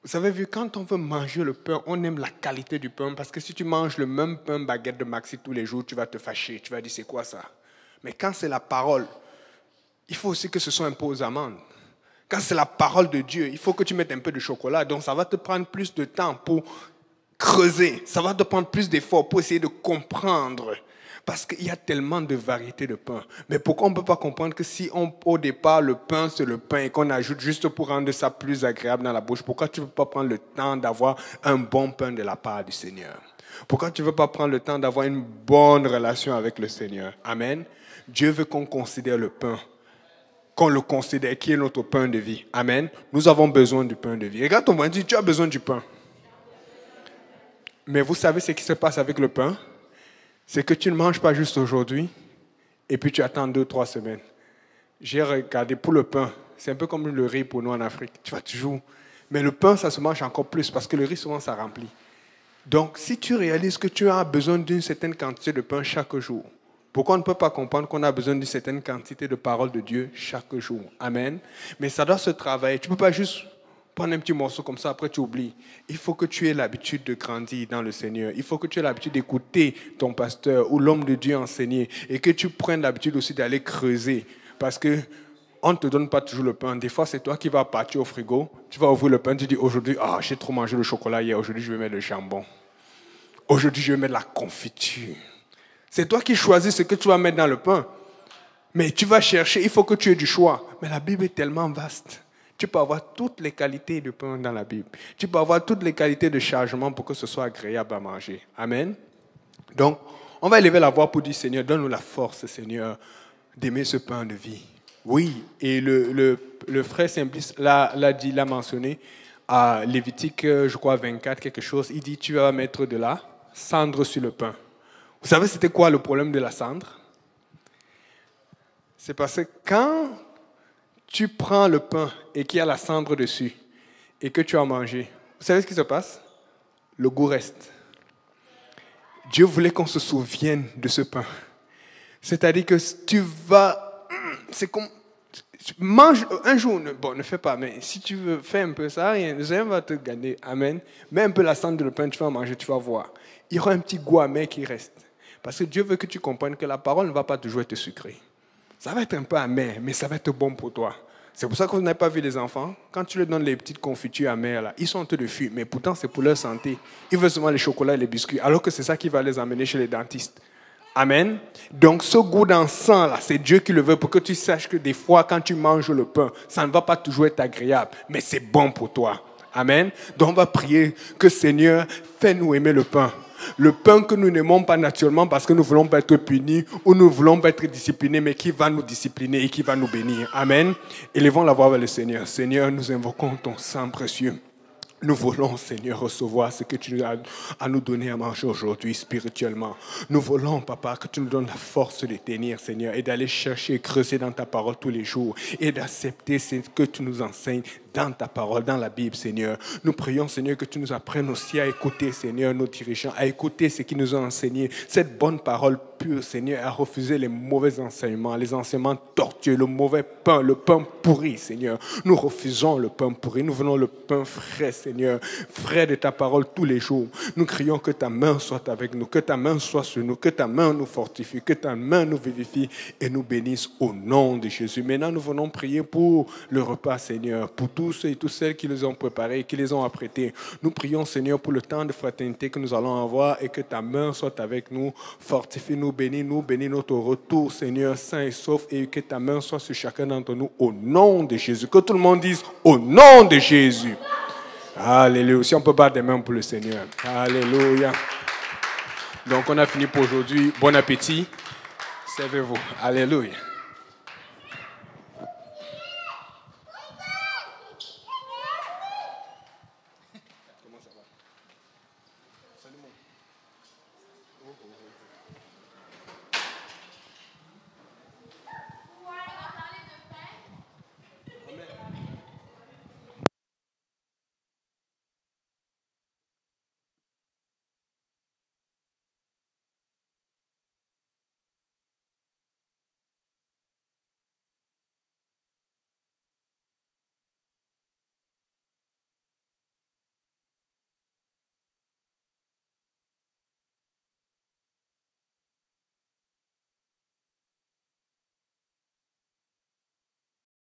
[SPEAKER 3] Vous savez, vu, quand on veut manger le pain, on aime la qualité du pain, parce que si tu manges le même pain baguette de Maxi tous les jours, tu vas te fâcher, tu vas dire c'est quoi ça? Mais quand c'est la parole, il faut aussi que ce soit un peu aux amandes. Quand c'est la parole de Dieu, il faut que tu mettes un peu de chocolat. Donc ça va te prendre plus de temps pour creuser. Ça va te prendre plus d'efforts pour essayer de comprendre parce qu'il y a tellement de variétés de pain. Mais pourquoi on ne peut pas comprendre que si on, au départ, le pain, c'est le pain et qu'on ajoute juste pour rendre ça plus agréable dans la bouche, pourquoi tu ne veux pas prendre le temps d'avoir un bon pain de la part du Seigneur? Pourquoi tu ne veux pas prendre le temps d'avoir une bonne relation avec le Seigneur? Amen. Dieu veut qu'on considère le pain qu'on le considère, qui est notre pain de vie. Amen. Nous avons besoin du pain de vie. Regarde ton voisin, tu as besoin du pain. Mais vous savez ce qui se passe avec le pain? C'est que tu ne manges pas juste aujourd'hui et puis tu attends deux, trois semaines. J'ai regardé pour le pain, c'est un peu comme le riz pour nous en Afrique. Tu vas toujours Mais le pain, ça se mange encore plus parce que le riz, souvent, ça remplit. Donc, si tu réalises que tu as besoin d'une certaine quantité de pain chaque jour, pourquoi on ne peut pas comprendre qu'on a besoin d'une certaine quantité de paroles de Dieu chaque jour? Amen. Mais ça doit se travailler. Tu ne peux pas juste prendre un petit morceau comme ça, après tu oublies. Il faut que tu aies l'habitude de grandir dans le Seigneur. Il faut que tu aies l'habitude d'écouter ton pasteur ou l'homme de Dieu enseigner et que tu prennes l'habitude aussi d'aller creuser. Parce que on ne te donne pas toujours le pain. Des fois, c'est toi qui vas partir au frigo, tu vas ouvrir le pain, tu dis aujourd'hui, ah, j'ai trop mangé le chocolat hier, aujourd'hui je vais mettre le jambon. Aujourd'hui je vais mettre la confiture. C'est toi qui choisis ce que tu vas mettre dans le pain. Mais tu vas chercher, il faut que tu aies du choix. Mais la Bible est tellement vaste. Tu peux avoir toutes les qualités de pain dans la Bible. Tu peux avoir toutes les qualités de chargement pour que ce soit agréable à manger. Amen. Donc, on va élever la voix pour dire Seigneur, donne-nous la force, Seigneur, d'aimer ce pain de vie. Oui, et le, le, frère Simplice l'a dit, l'a mentionné à Lévitique, je crois, 24, quelque chose. Il dit Tu vas mettre de la cendre sur le pain. Vous savez, c'était quoi le problème de la cendre? C'est parce que quand tu prends le pain et qu'il y a la cendre dessus et que tu as mangé, vous savez ce qui se passe? Le goût reste. Dieu voulait qu'on se souvienne de ce pain. C'est-à-dire que tu vas... C'est comme... Mange un jour, bon, ne fais pas, mais si tu veux faire un peu ça, rien va te gagner. Amen. Mets un peu la cendre de le pain, tu vas manger, tu vas voir. Il y aura un petit goût amer qui reste. Parce que Dieu veut que tu comprennes que la parole ne va pas toujours être sucrée. Ça va être un peu amer, mais ça va être bon pour toi. C'est pour ça que vous n'avez pas vu les enfants. Quand tu leur donnes les petites confitures amères, là, ils sont en train de fuir, mais pourtant c'est pour leur santé. Ils veulent seulement les chocolats et les biscuits, alors que c'est ça qui va les amener chez les dentistes. Amen. Donc ce goût d'encens, là, c'est Dieu qui le veut pour que tu saches que des fois, quand tu manges le pain, ça ne va pas toujours être agréable, mais c'est bon pour toi. Amen. Donc on va prier que Seigneur, fais-nous aimer le pain. Le pain que nous n'aimons pas naturellement parce que nous voulons pas être punis ou nous voulons pas être disciplinés, mais qui va nous discipliner et qui va nous bénir. Amen. Élevons la voix vers le Seigneur. Seigneur, nous invoquons ton sang précieux. Nous voulons, Seigneur, recevoir ce que tu as à nous donner à manger aujourd'hui spirituellement. Nous voulons, Papa, que tu nous donnes la force de tenir, Seigneur, et d'aller chercher et creuser dans ta parole tous les jours et d'accepter ce que tu nous enseignes dans ta parole, dans la Bible, Seigneur. Nous prions, Seigneur, que tu nous apprennes aussi à écouter, Seigneur, nos dirigeants, à écouter ce qu'ils nous ont enseigné, cette bonne parole pure, Seigneur, à refuser les mauvais enseignements, les enseignements tortueux, le mauvais pain, le pain pourri, Seigneur. Nous refusons le pain pourri, nous voulons le pain frais, Seigneur, frais de ta parole tous les jours. Nous crions que ta main soit avec nous, que ta main soit sur nous, que ta main nous fortifie, que ta main nous vivifie et nous bénisse au nom de Jésus. Maintenant, nous venons prier pour le repas, Seigneur, pour tous ceux et toutes celles qui les ont préparés, qui les ont apprêtés. Nous prions, Seigneur, pour le temps de fraternité que nous allons avoir et que ta main soit avec nous. Fortifie-nous, bénis-nous, bénis notre retour, Seigneur, saint et sauf, et que ta main soit sur chacun d'entre nous au nom de Jésus. Que tout le monde dise au nom de Jésus. Alléluia. Si on peut battre des mains pour le Seigneur. Alléluia. Donc on a fini pour aujourd'hui. Bon appétit. Servez-vous. Alléluia.